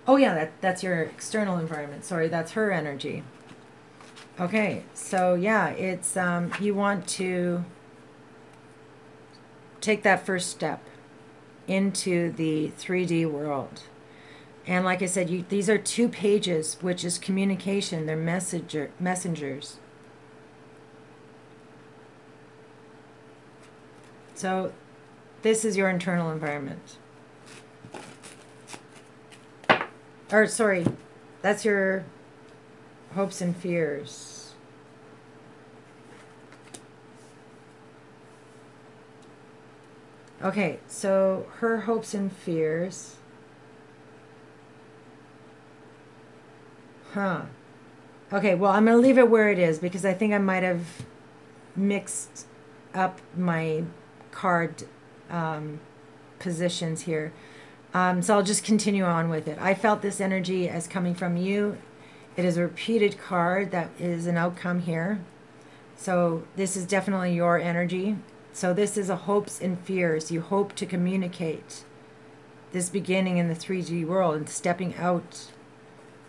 Oh yeah, that that's your external environment. Sorry, that's her energy. Okay, so yeah, it's um, you want to take that first step into the 3D world. And like I said, you, these are two pages, which is communication. They're messenger messengers. So this is your internal environment. Or sorry, that's your hopes and fears. Okay, so her hopes and fears. Huh. Okay, well, I'm going to leave it where it is because I think I might have mixed up my card um, positions here. Um, so I'll just continue on with it. I felt this energy as coming from you. It is a repeated card that is an outcome here. So this is definitely your energy. So this is a hopes and fears. You hope to communicate this beginning in the 3D world and stepping out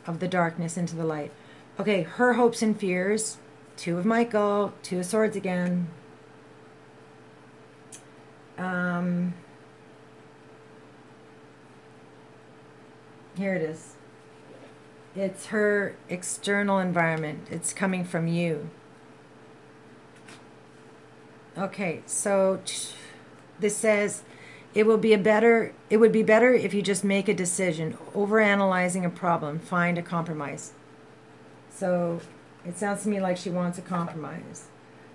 of the darkness into the light. Okay, her hopes and fears. Two of Michael, two of swords again. Um, here it is. It's her external environment. It's coming from you. Okay, so this says it will be a better it would be better if you just make a decision. Over analyzing a problem, find a compromise. So it sounds to me like she wants a compromise.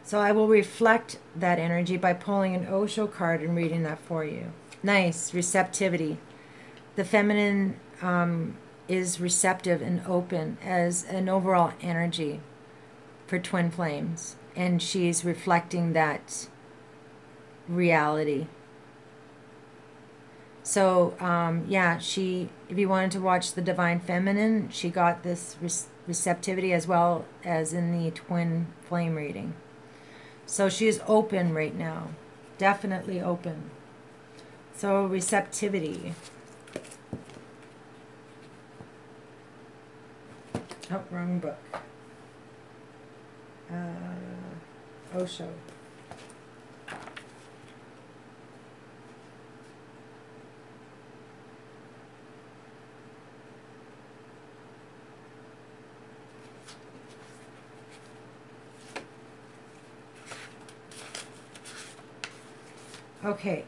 So I will reflect that energy by pulling an Osho card and reading that for you. Nice, receptivity. The feminine um, is receptive and open as an overall energy for twin flames. And she's reflecting that reality so um, yeah, she. If you wanted to watch the Divine Feminine, she got this re- receptivity as well as in the Twin Flame reading. So she is open right now, definitely open. So receptivity. Oh, wrong book. Uh, Osho. Okay.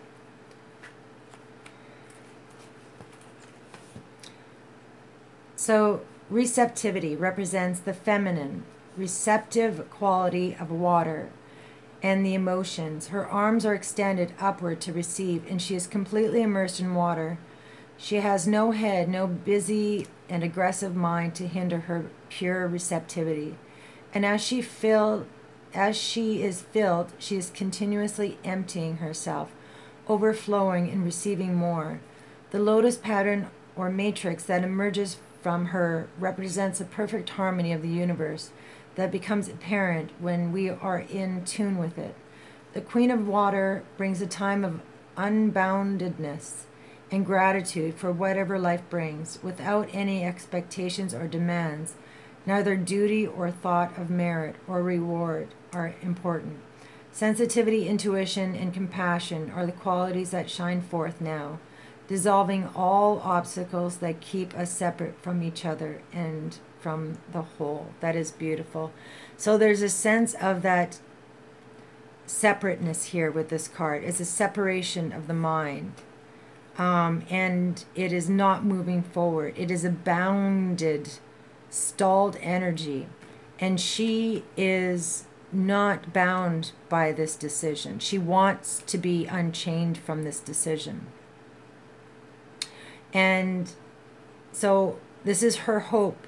So, receptivity represents the feminine, receptive quality of water and the emotions. Her arms are extended upward to receive, and she is completely immersed in water. She has no head, no busy and aggressive mind to hinder her pure receptivity. And as she filled as she is filled, she is continuously emptying herself, overflowing and receiving more. The lotus pattern or matrix that emerges from her represents a perfect harmony of the universe that becomes apparent when we are in tune with it. The Queen of Water brings a time of unboundedness and gratitude for whatever life brings, without any expectations or demands. Neither duty or thought of merit or reward are important. Sensitivity, intuition, and compassion are the qualities that shine forth now, dissolving all obstacles that keep us separate from each other and from the whole. That is beautiful. So there's a sense of that separateness here with this card. It's a separation of the mind. Um, and it is not moving forward. It is a bounded, stalled energy. And she is not bound by this decision. She wants to be unchained from this decision. And so this is her hope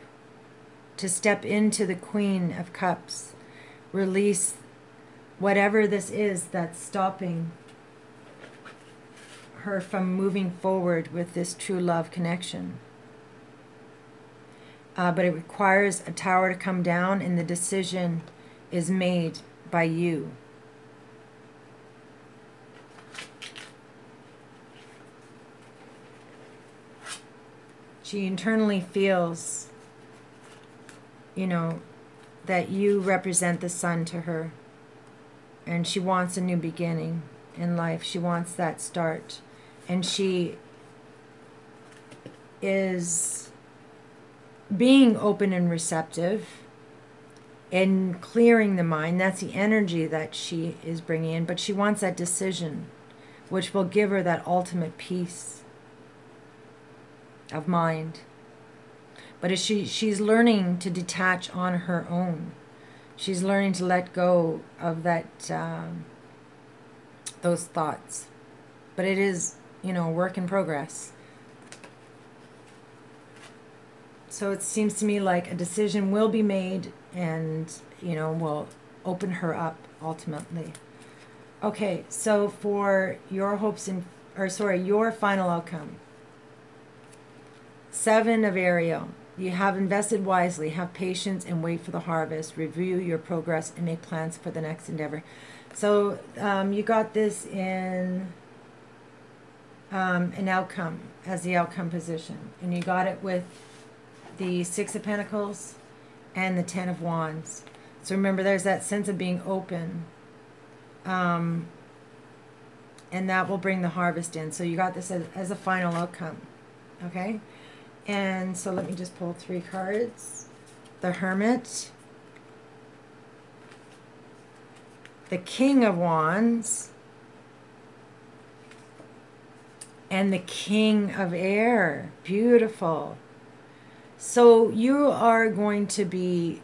to step into the Queen of Cups, release whatever this is that's stopping her from moving forward with this true love connection. Uh, but it requires a tower to come down and the decision is made by you. She internally feels, you know, that you represent the sun to her. And she wants a new beginning in life. She wants that start. And she is being open and receptive and clearing the mind. That's the energy that she is bringing in, but she wants that decision, which will give her that ultimate peace of mind. But as she she's learning to detach on her own, she's learning to let go of that um, those thoughts. But it is, you know, work in progress. So it seems to me like a decision will be made and, you know, will open her up ultimately. Okay, so for your hopes and, or sorry, your final outcome, Seven of Ariel. You have invested wisely, have patience, and wait for the harvest. Review your progress and make plans for the next endeavor. So um, you got this in um, an outcome as the outcome position, and you got it with the Six of Pentacles and the Ten of Wands. So remember, there's that sense of being open. Um, and that will bring the harvest in. So you got this as, as a final outcome. Okay? And so let me just pull three cards. The Hermit. The King of Wands. And the King of Air. Beautiful. So you are going to be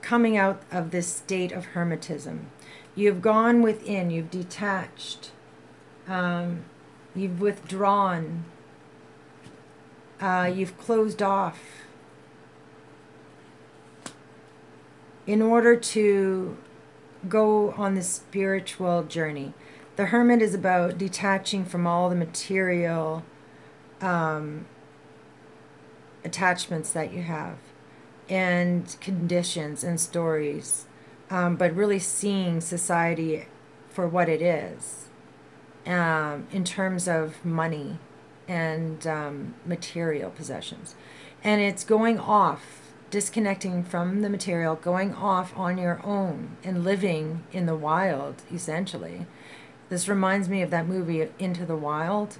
coming out of this state of hermetism. You've gone within, you've detached, um, you've withdrawn, uh, you've closed off in order to go on this spiritual journey. The hermit is about detaching from all the material um, attachments that you have and conditions and stories, um, but really seeing society for what it is um, in terms of money and um, material possessions. And it's going off, disconnecting from the material, going off on your own and living in the wild, essentially. This reminds me of that movie, Into the Wild.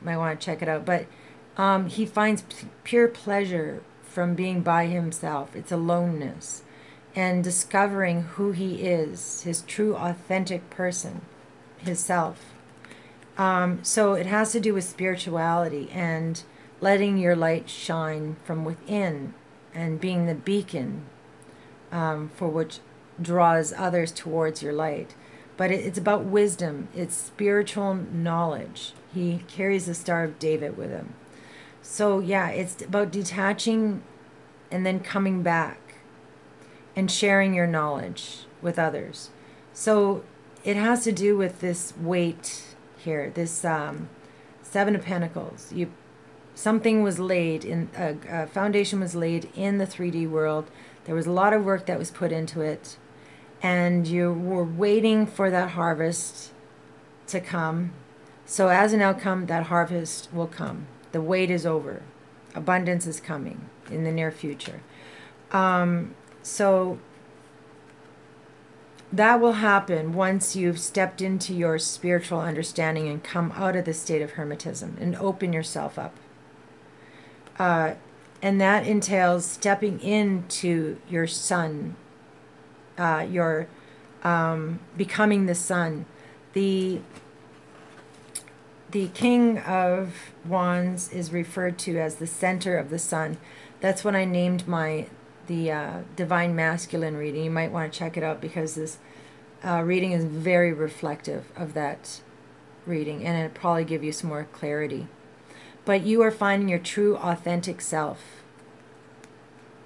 Might want to check it out. But um, he finds pure pleasure from being by himself. It's aloneness and discovering who he is, his true, authentic person, his self. Um, so it has to do with spirituality and letting your light shine from within and being the beacon um, for which draws others towards your light. But it, it's about wisdom, it's spiritual knowledge. He carries the Star of David with him. So, yeah, it's about detaching and then coming back and sharing your knowledge with others. So, it has to do with this weight here, this um, Seven of Pentacles. You, something was laid in a, a foundation was laid in the 3D world. There was a lot of work that was put into it, and you were waiting for that harvest to come. So, as an outcome, that harvest will come. The wait is over. Abundance is coming in the near future. Um, so that will happen once you've stepped into your spiritual understanding and come out of the state of hermetism and open yourself up. Uh, and that entails stepping into your sun, uh, your um, becoming the sun. The the King of Wands is referred to as the center of the sun. That's when I named my the uh, Divine Masculine reading. You might want to check it out because this uh, reading is very reflective of that reading, and it'll probably give you some more clarity. But you are finding your true, authentic self.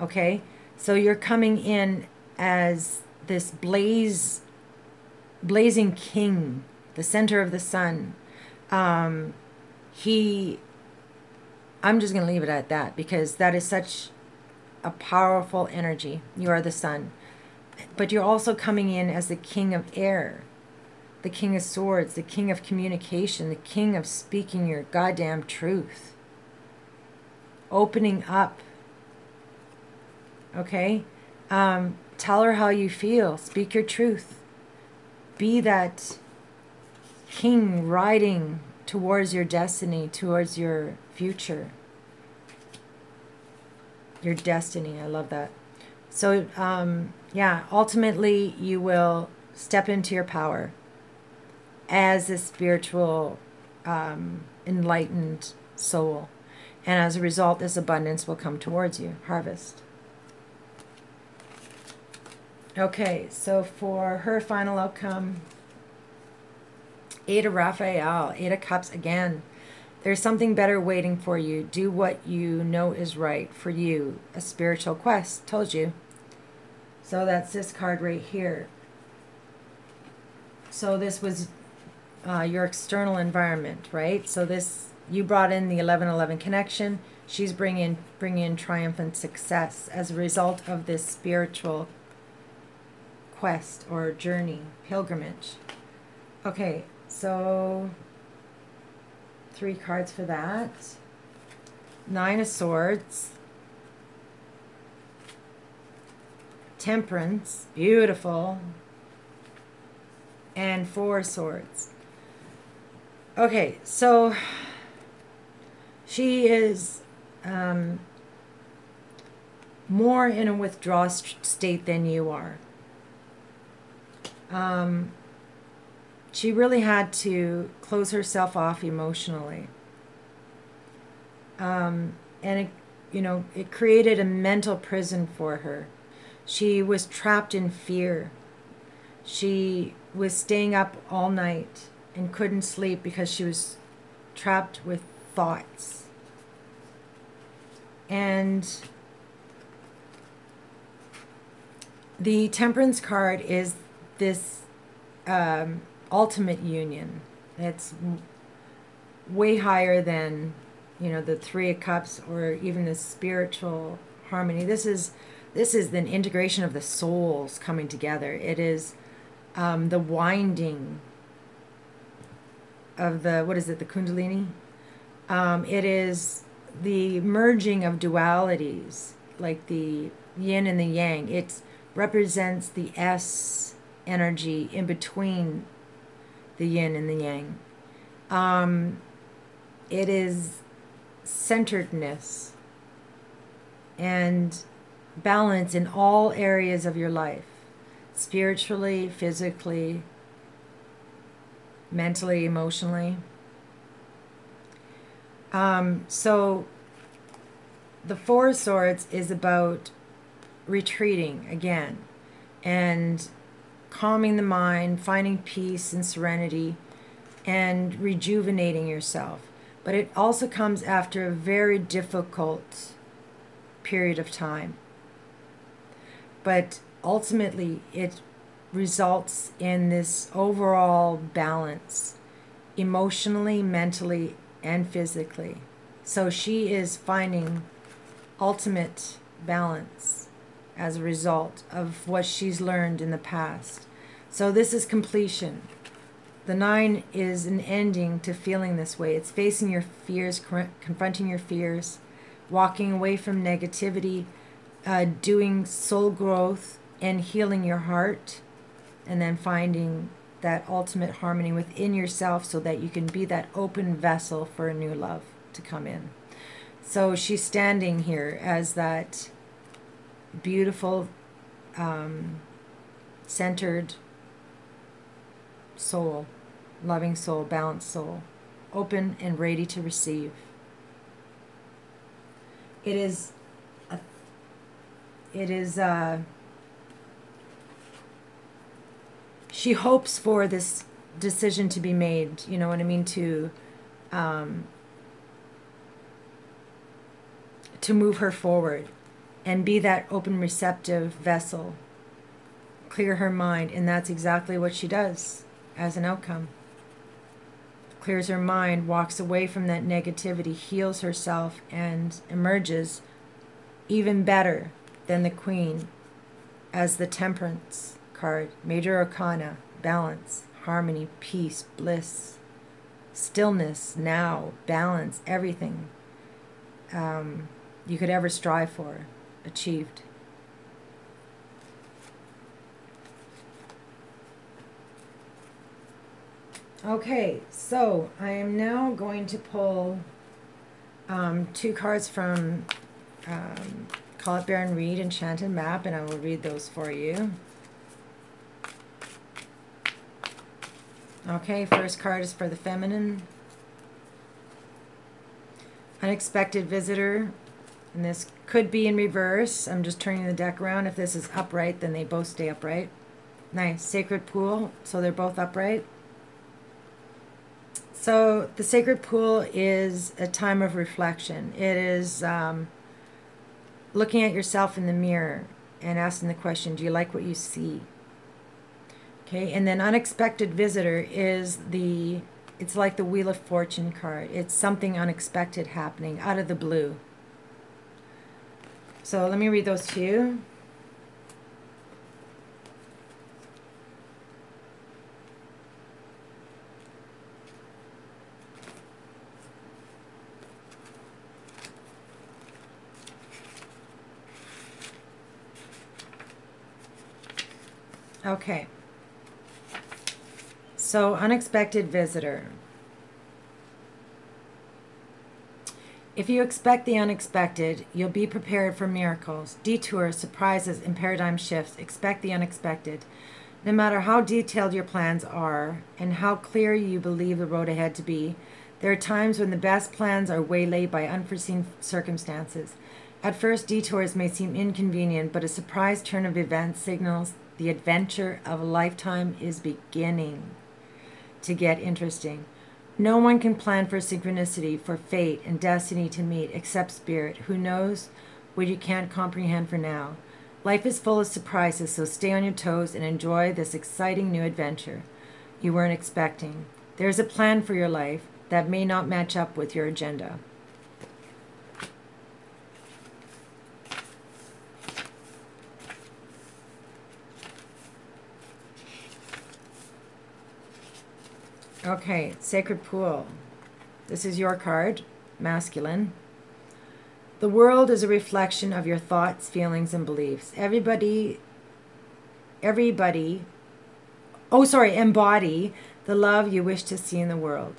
Okay, so you're coming in as this blaze, blazing king, the center of the sun um, he, I'm just going to leave it at that because that is such a powerful energy. You are the sun. But you're also coming in as the king of air, the king of swords, the king of communication, the king of speaking your goddamn truth. Opening up. Okay? Um, tell her how you feel. Speak your truth. Be that king riding towards your destiny, towards your future. Your destiny. I love that. So, um, yeah, ultimately, you will step into your power as a spiritual, um, enlightened soul. And as a result, this abundance will come towards you. Harvest. Okay, so for her final outcome, Eight of Raphael, Eight of Cups again. There's something better waiting for you. Do what you know is right for you. A spiritual quest. Told you. So that's this card right here. So this was uh, your external environment, right? So this you brought in the 1111 connection. She's bringing bringing in triumphant success as a result of this spiritual quest or journey, pilgrimage. Okay, so three cards for that. Nine of Swords. Temperance, beautiful. And Four Swords. Okay, so she is um, more in a withdrawal state than you are. Um, she really had to close herself off emotionally. Um, and it, you know, it created a mental prison for her. She was trapped in fear. She was staying up all night and couldn't sleep because she was trapped with thoughts. And the temperance card is this um, ultimate union. It's way higher than, you know, the three of cups or even the spiritual harmony. This is this is the integration of the souls coming together. It is um, the winding of the what is it the kundalini um, it is the merging of dualities like the yin and the yang it represents the s energy in between the yin and the yang um, it is centeredness and balance in all areas of your life spiritually physically mentally, emotionally. Um, so the Four Swords is about retreating again and calming the mind, finding peace and serenity, and rejuvenating yourself. But it also comes after a very difficult period of time. But ultimately, it results in this overall balance emotionally, mentally, and physically. So she is finding ultimate balance as a result of what she's learned in the past. So this is completion. The nine is an ending to feeling this way. It's facing your fears, confronting your fears, walking away from negativity, uh, doing soul growth, and healing your heart and then finding that ultimate harmony within yourself so that you can be that open vessel for a new love to come in. So she's standing here as that beautiful, um, centered soul, loving soul, balanced soul, open and ready to receive. It is, a, it is, uh, she hopes for this decision to be made. You know what I mean? To um, to move her forward and be that open, receptive vessel. Clear her mind, and that's exactly what she does as an outcome. Clears her mind, walks away from that negativity, heals herself, and emerges even better than the queen as the temperance card, Major Arcana, balance, harmony, peace, bliss, stillness, now, balance, everything um, you could ever strive for, achieved. Okay, so I am now going to pull um, two cards from um, it Baron Reid, Enchanted Map, and I will read those for you. Okay, first card is for the feminine. Unexpected visitor. And this could be in reverse. I'm just turning the deck around. If this is upright, then they both stay upright. Nice. Sacred pool. So they're both upright. So the sacred pool is a time of reflection. It is um, looking at yourself in the mirror and asking the question, do you like what you see? Okay, and then unexpected visitor is the it's like the Wheel of Fortune card. It's something unexpected happening out of the blue. So let me read those to you. Okay. So, unexpected visitor. If you expect the unexpected, you'll be prepared for miracles, detours, surprises, and paradigm shifts. Expect the unexpected. No matter how detailed your plans are and how clear you believe the road ahead to be, there are times when the best plans are waylaid by unforeseen circumstances. At first, detours may seem inconvenient, but a surprise turn of events signals the adventure of a lifetime is beginning to get interesting. No one can plan for synchronicity, for fate and destiny to meet except Spirit, who knows what you can't comprehend for now. Life is full of surprises, so stay on your toes and enjoy this exciting new adventure you weren't expecting. There's a plan for your life that may not match up with your agenda. Okay, Sacred Pool. This is your card, masculine. The world is a reflection of your thoughts, feelings, and beliefs. Everybody, everybody, oh, sorry, embody the love you wish to see in the world.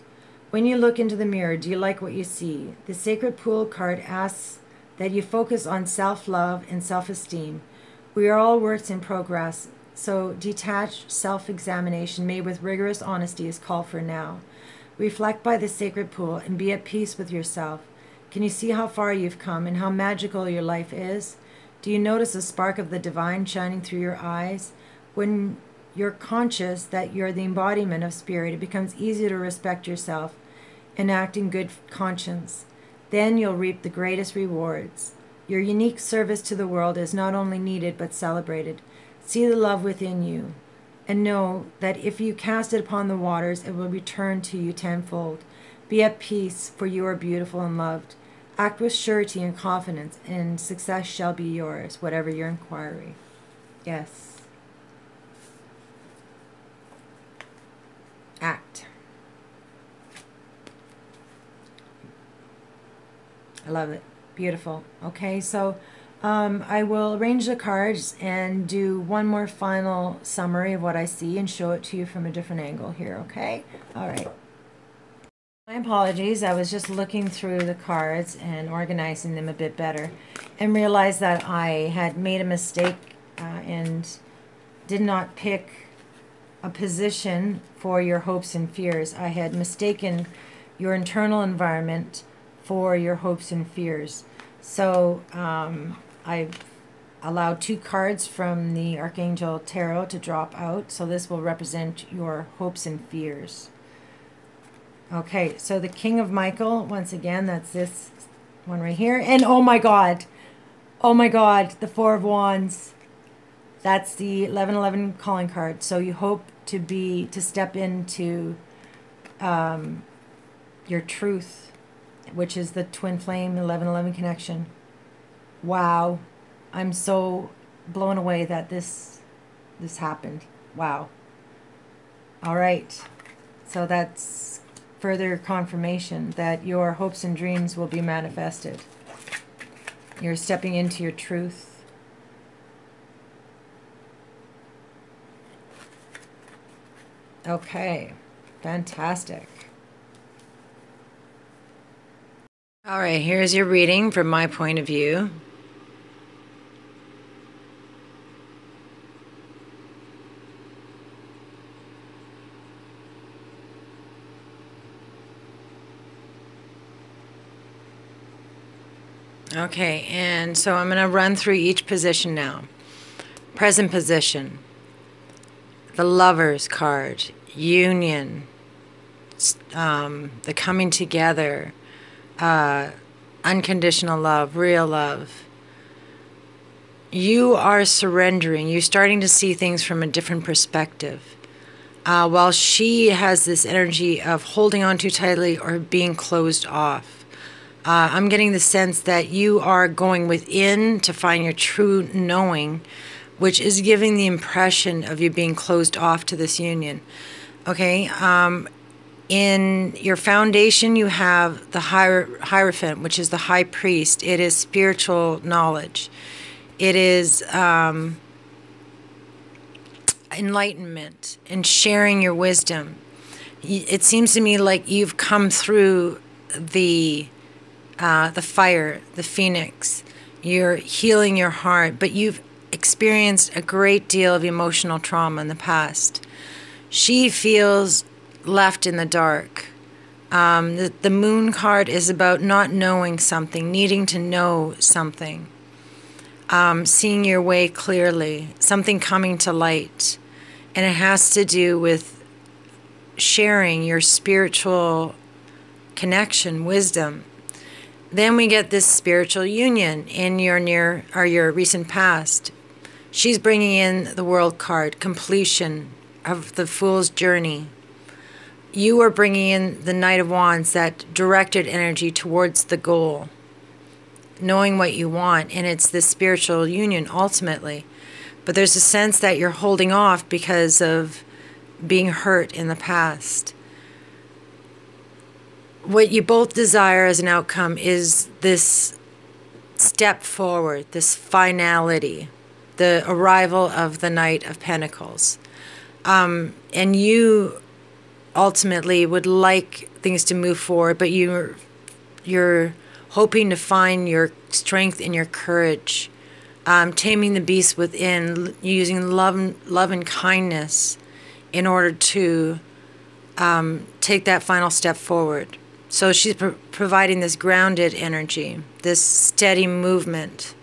When you look into the mirror, do you like what you see? The Sacred Pool card asks that you focus on self love and self esteem. We are all works in progress, so, detached self examination made with rigorous honesty is called for now. Reflect by the sacred pool and be at peace with yourself. Can you see how far you've come and how magical your life is? Do you notice a spark of the divine shining through your eyes? When you're conscious that you're the embodiment of spirit, it becomes easy to respect yourself and act in good conscience. Then you'll reap the greatest rewards. Your unique service to the world is not only needed but celebrated. See the love within you, and know that if you cast it upon the waters, it will return to you tenfold. Be at peace, for you are beautiful and loved. Act with surety and confidence, and success shall be yours, whatever your inquiry. Yes. Act. I love it. Beautiful. Okay, so um, I will arrange the cards and do one more final summary of what I see and show it to you from a different angle here, okay? All right. My apologies. I was just looking through the cards and organizing them a bit better and realized that I had made a mistake uh, and did not pick a position for your hopes and fears. I had mistaken your internal environment for your hopes and fears. So, um, I've allowed two cards from the Archangel Tarot to drop out. So this will represent your hopes and fears. Okay, so the King of Michael, once again, that's this one right here. And oh my God, oh my God, the Four of Wands. That's the 1111 calling card. So you hope to be, to step into um, your truth, which is the twin flame 1111 connection wow, I'm so blown away that this this happened. Wow. All right. So that's further confirmation that your hopes and dreams will be manifested. You're stepping into your truth. Okay. Fantastic. All right, here's your reading from my point of view. Okay, and so I'm going to run through each position now. Present position, the Lover's card, Union, um, the coming together, uh, unconditional love, real love. You are surrendering. You're starting to see things from a different perspective. uh, while she has this energy of holding on too tightly or being closed off. Uh, I'm getting the sense that you are going within to find your true knowing, which is giving the impression of you being closed off to this union. Okay, um, in your foundation, you have the Hierophant, which is the high priest. It is spiritual knowledge. It is um, enlightenment and sharing your wisdom. It seems to me like you've come through the uh, the fire, the phoenix. You're healing your heart, but you've experienced a great deal of emotional trauma in the past. She feels left in the dark. Um, the, the moon card is about not knowing something, needing to know something, um, seeing your way clearly, something coming to light. And it has to do with sharing your spiritual connection, wisdom. Then we get this spiritual union in your near or your recent past. She's bringing in the world card, completion of the fool's journey. You are bringing in the Knight of Wands, that directed energy towards the goal, knowing what you want, and it's this spiritual union ultimately. But there's a sense that you're holding off because of being hurt in the past. What you both desire as an outcome is this step forward, this finality, the arrival of the Knight of Pentacles. Um, and you ultimately would like things to move forward, but you're you're hoping to find your strength and your courage um, taming the beast within, using love, love and kindness in order to um, take that final step forward. So she's pro providing this grounded energy, this steady movement,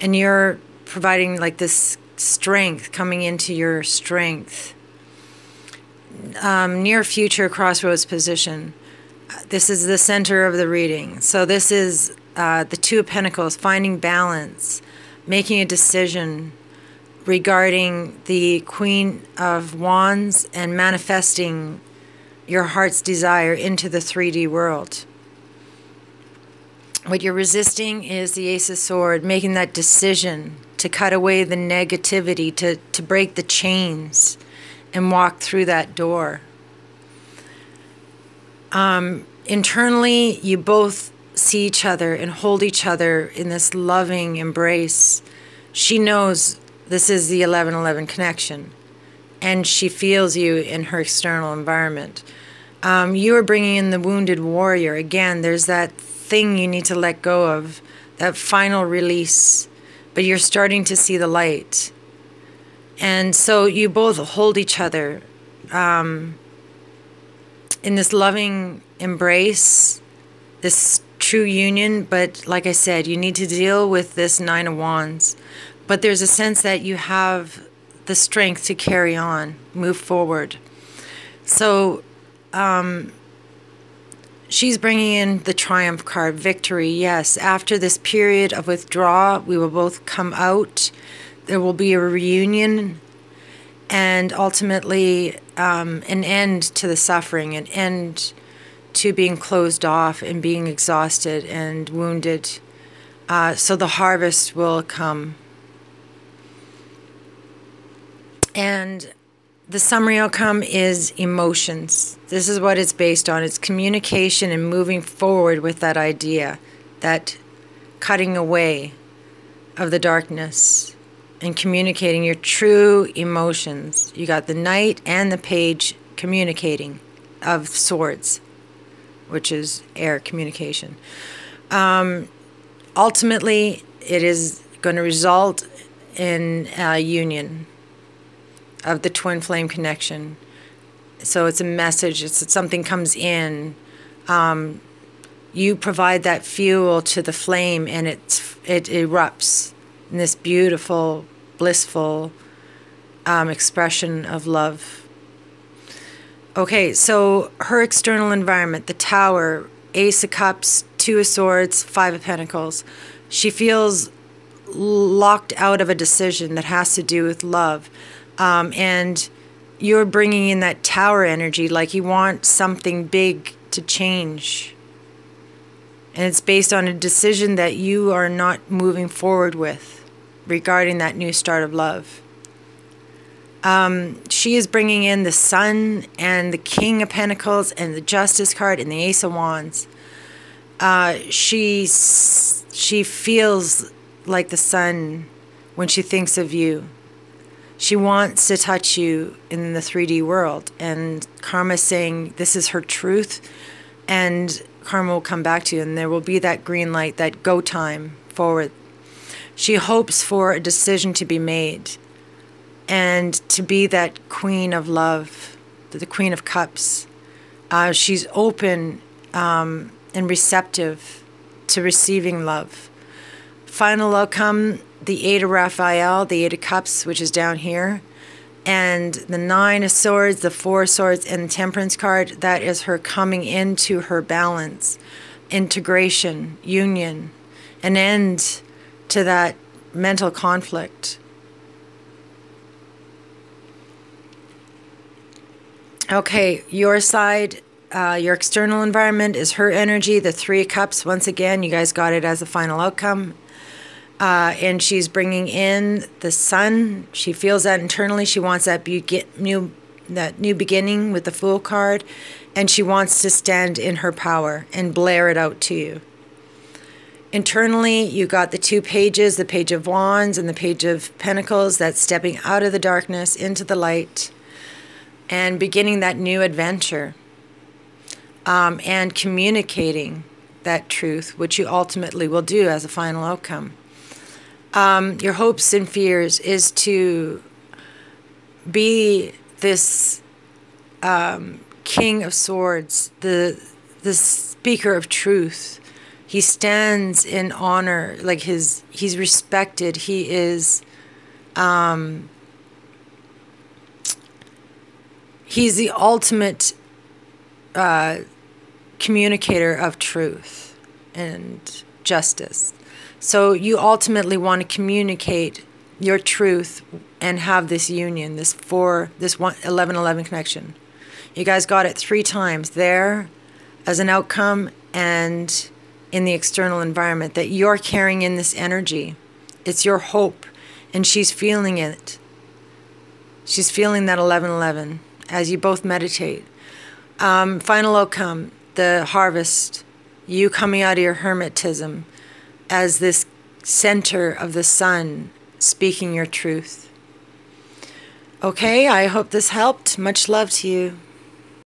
and you're providing like this strength coming into your strength. Um, near future crossroads position. This is the center of the reading. So this is uh, the Two of Pentacles, finding balance, making a decision regarding the Queen of Wands and manifesting your heart's desire into the 3D world. What you're resisting is the Ace of Sword, making that decision to cut away the negativity, to, to break the chains and walk through that door. Um, internally, you both see each other and hold each other in this loving embrace. She knows this is the 1111 connection, and she feels you in her external environment. Um, you are bringing in the wounded warrior. Again, there's that thing you need to let go of, that final release, but you're starting to see the light. And so you both hold each other um, in this loving embrace, this true union, but like I said, you need to deal with this Nine of Wands. But there's a sense that you have the strength to carry on, move forward. So um, she's bringing in the Triumph card, victory. Yes, after this period of withdrawal, we will both come out. There will be a reunion and ultimately um, an end to the suffering, an end to being closed off and being exhausted and wounded. Uh, so the harvest will come. And the summary outcome is emotions. This is what it's based on. It's communication and moving forward with that idea, that cutting away of the darkness and communicating your true emotions. You got the knight and the page communicating of swords which is air communication. Um, ultimately, it is going to result in a union of the twin flame connection. So it's a message, it's something comes in. Um, you provide that fuel to the flame and it's, it erupts in this beautiful, blissful um, expression of love Okay, so her external environment, the tower, Ace of Cups, Two of Swords, Five of Pentacles. She feels locked out of a decision that has to do with love. Um, and you're bringing in that tower energy, like you want something big to change. And it's based on a decision that you are not moving forward with regarding that new start of love. Um, she is bringing in the Sun and the King of Pentacles and the Justice card and the Ace of Wands. Uh, she she feels like the sun when she thinks of you. She wants to touch you in the 3D world, and Karma saying this is her truth, and Karma will come back to you, and there will be that green light, that go time forward. She hopes for a decision to be made and to be that queen of love, the queen of cups. Uh, she's open um, and receptive to receiving love. Final outcome the Eight of Raphael, the Eight of Cups, which is down here, and the Nine of Swords, the Four of Swords, and the Temperance card. That is her coming into her balance, integration, union, an end to that mental conflict. Okay, your side, uh, your external environment is her energy, the Three of Cups. Once again, you guys got it as a final outcome. Uh, and she's bringing in the sun. She feels that internally. She wants that new, that new beginning with the Fool card, and she wants to stand in her power and blare it out to you. Internally, you got the two pages, the page of wands and the page of pentacles, that's stepping out of the darkness into the light and beginning that new adventure um, and communicating that truth, which you ultimately will do as a final outcome. Um, your hopes and fears is to be this um, king of swords, the the speaker of truth. He stands in honor, like his he's respected. He is um, he's the ultimate uh, communicator of truth and justice. So you ultimately want to communicate your truth and have this union, this four, this one, 11 11 connection. You guys got it three times there as an outcome and in the external environment that you're carrying in this energy. It's your hope, and she's feeling it. She's feeling that 11 11 as you both meditate. Um, final outcome the harvest, you coming out of your hermetism as this center of the sun, speaking your truth. Okay, I hope this helped. Much love to you.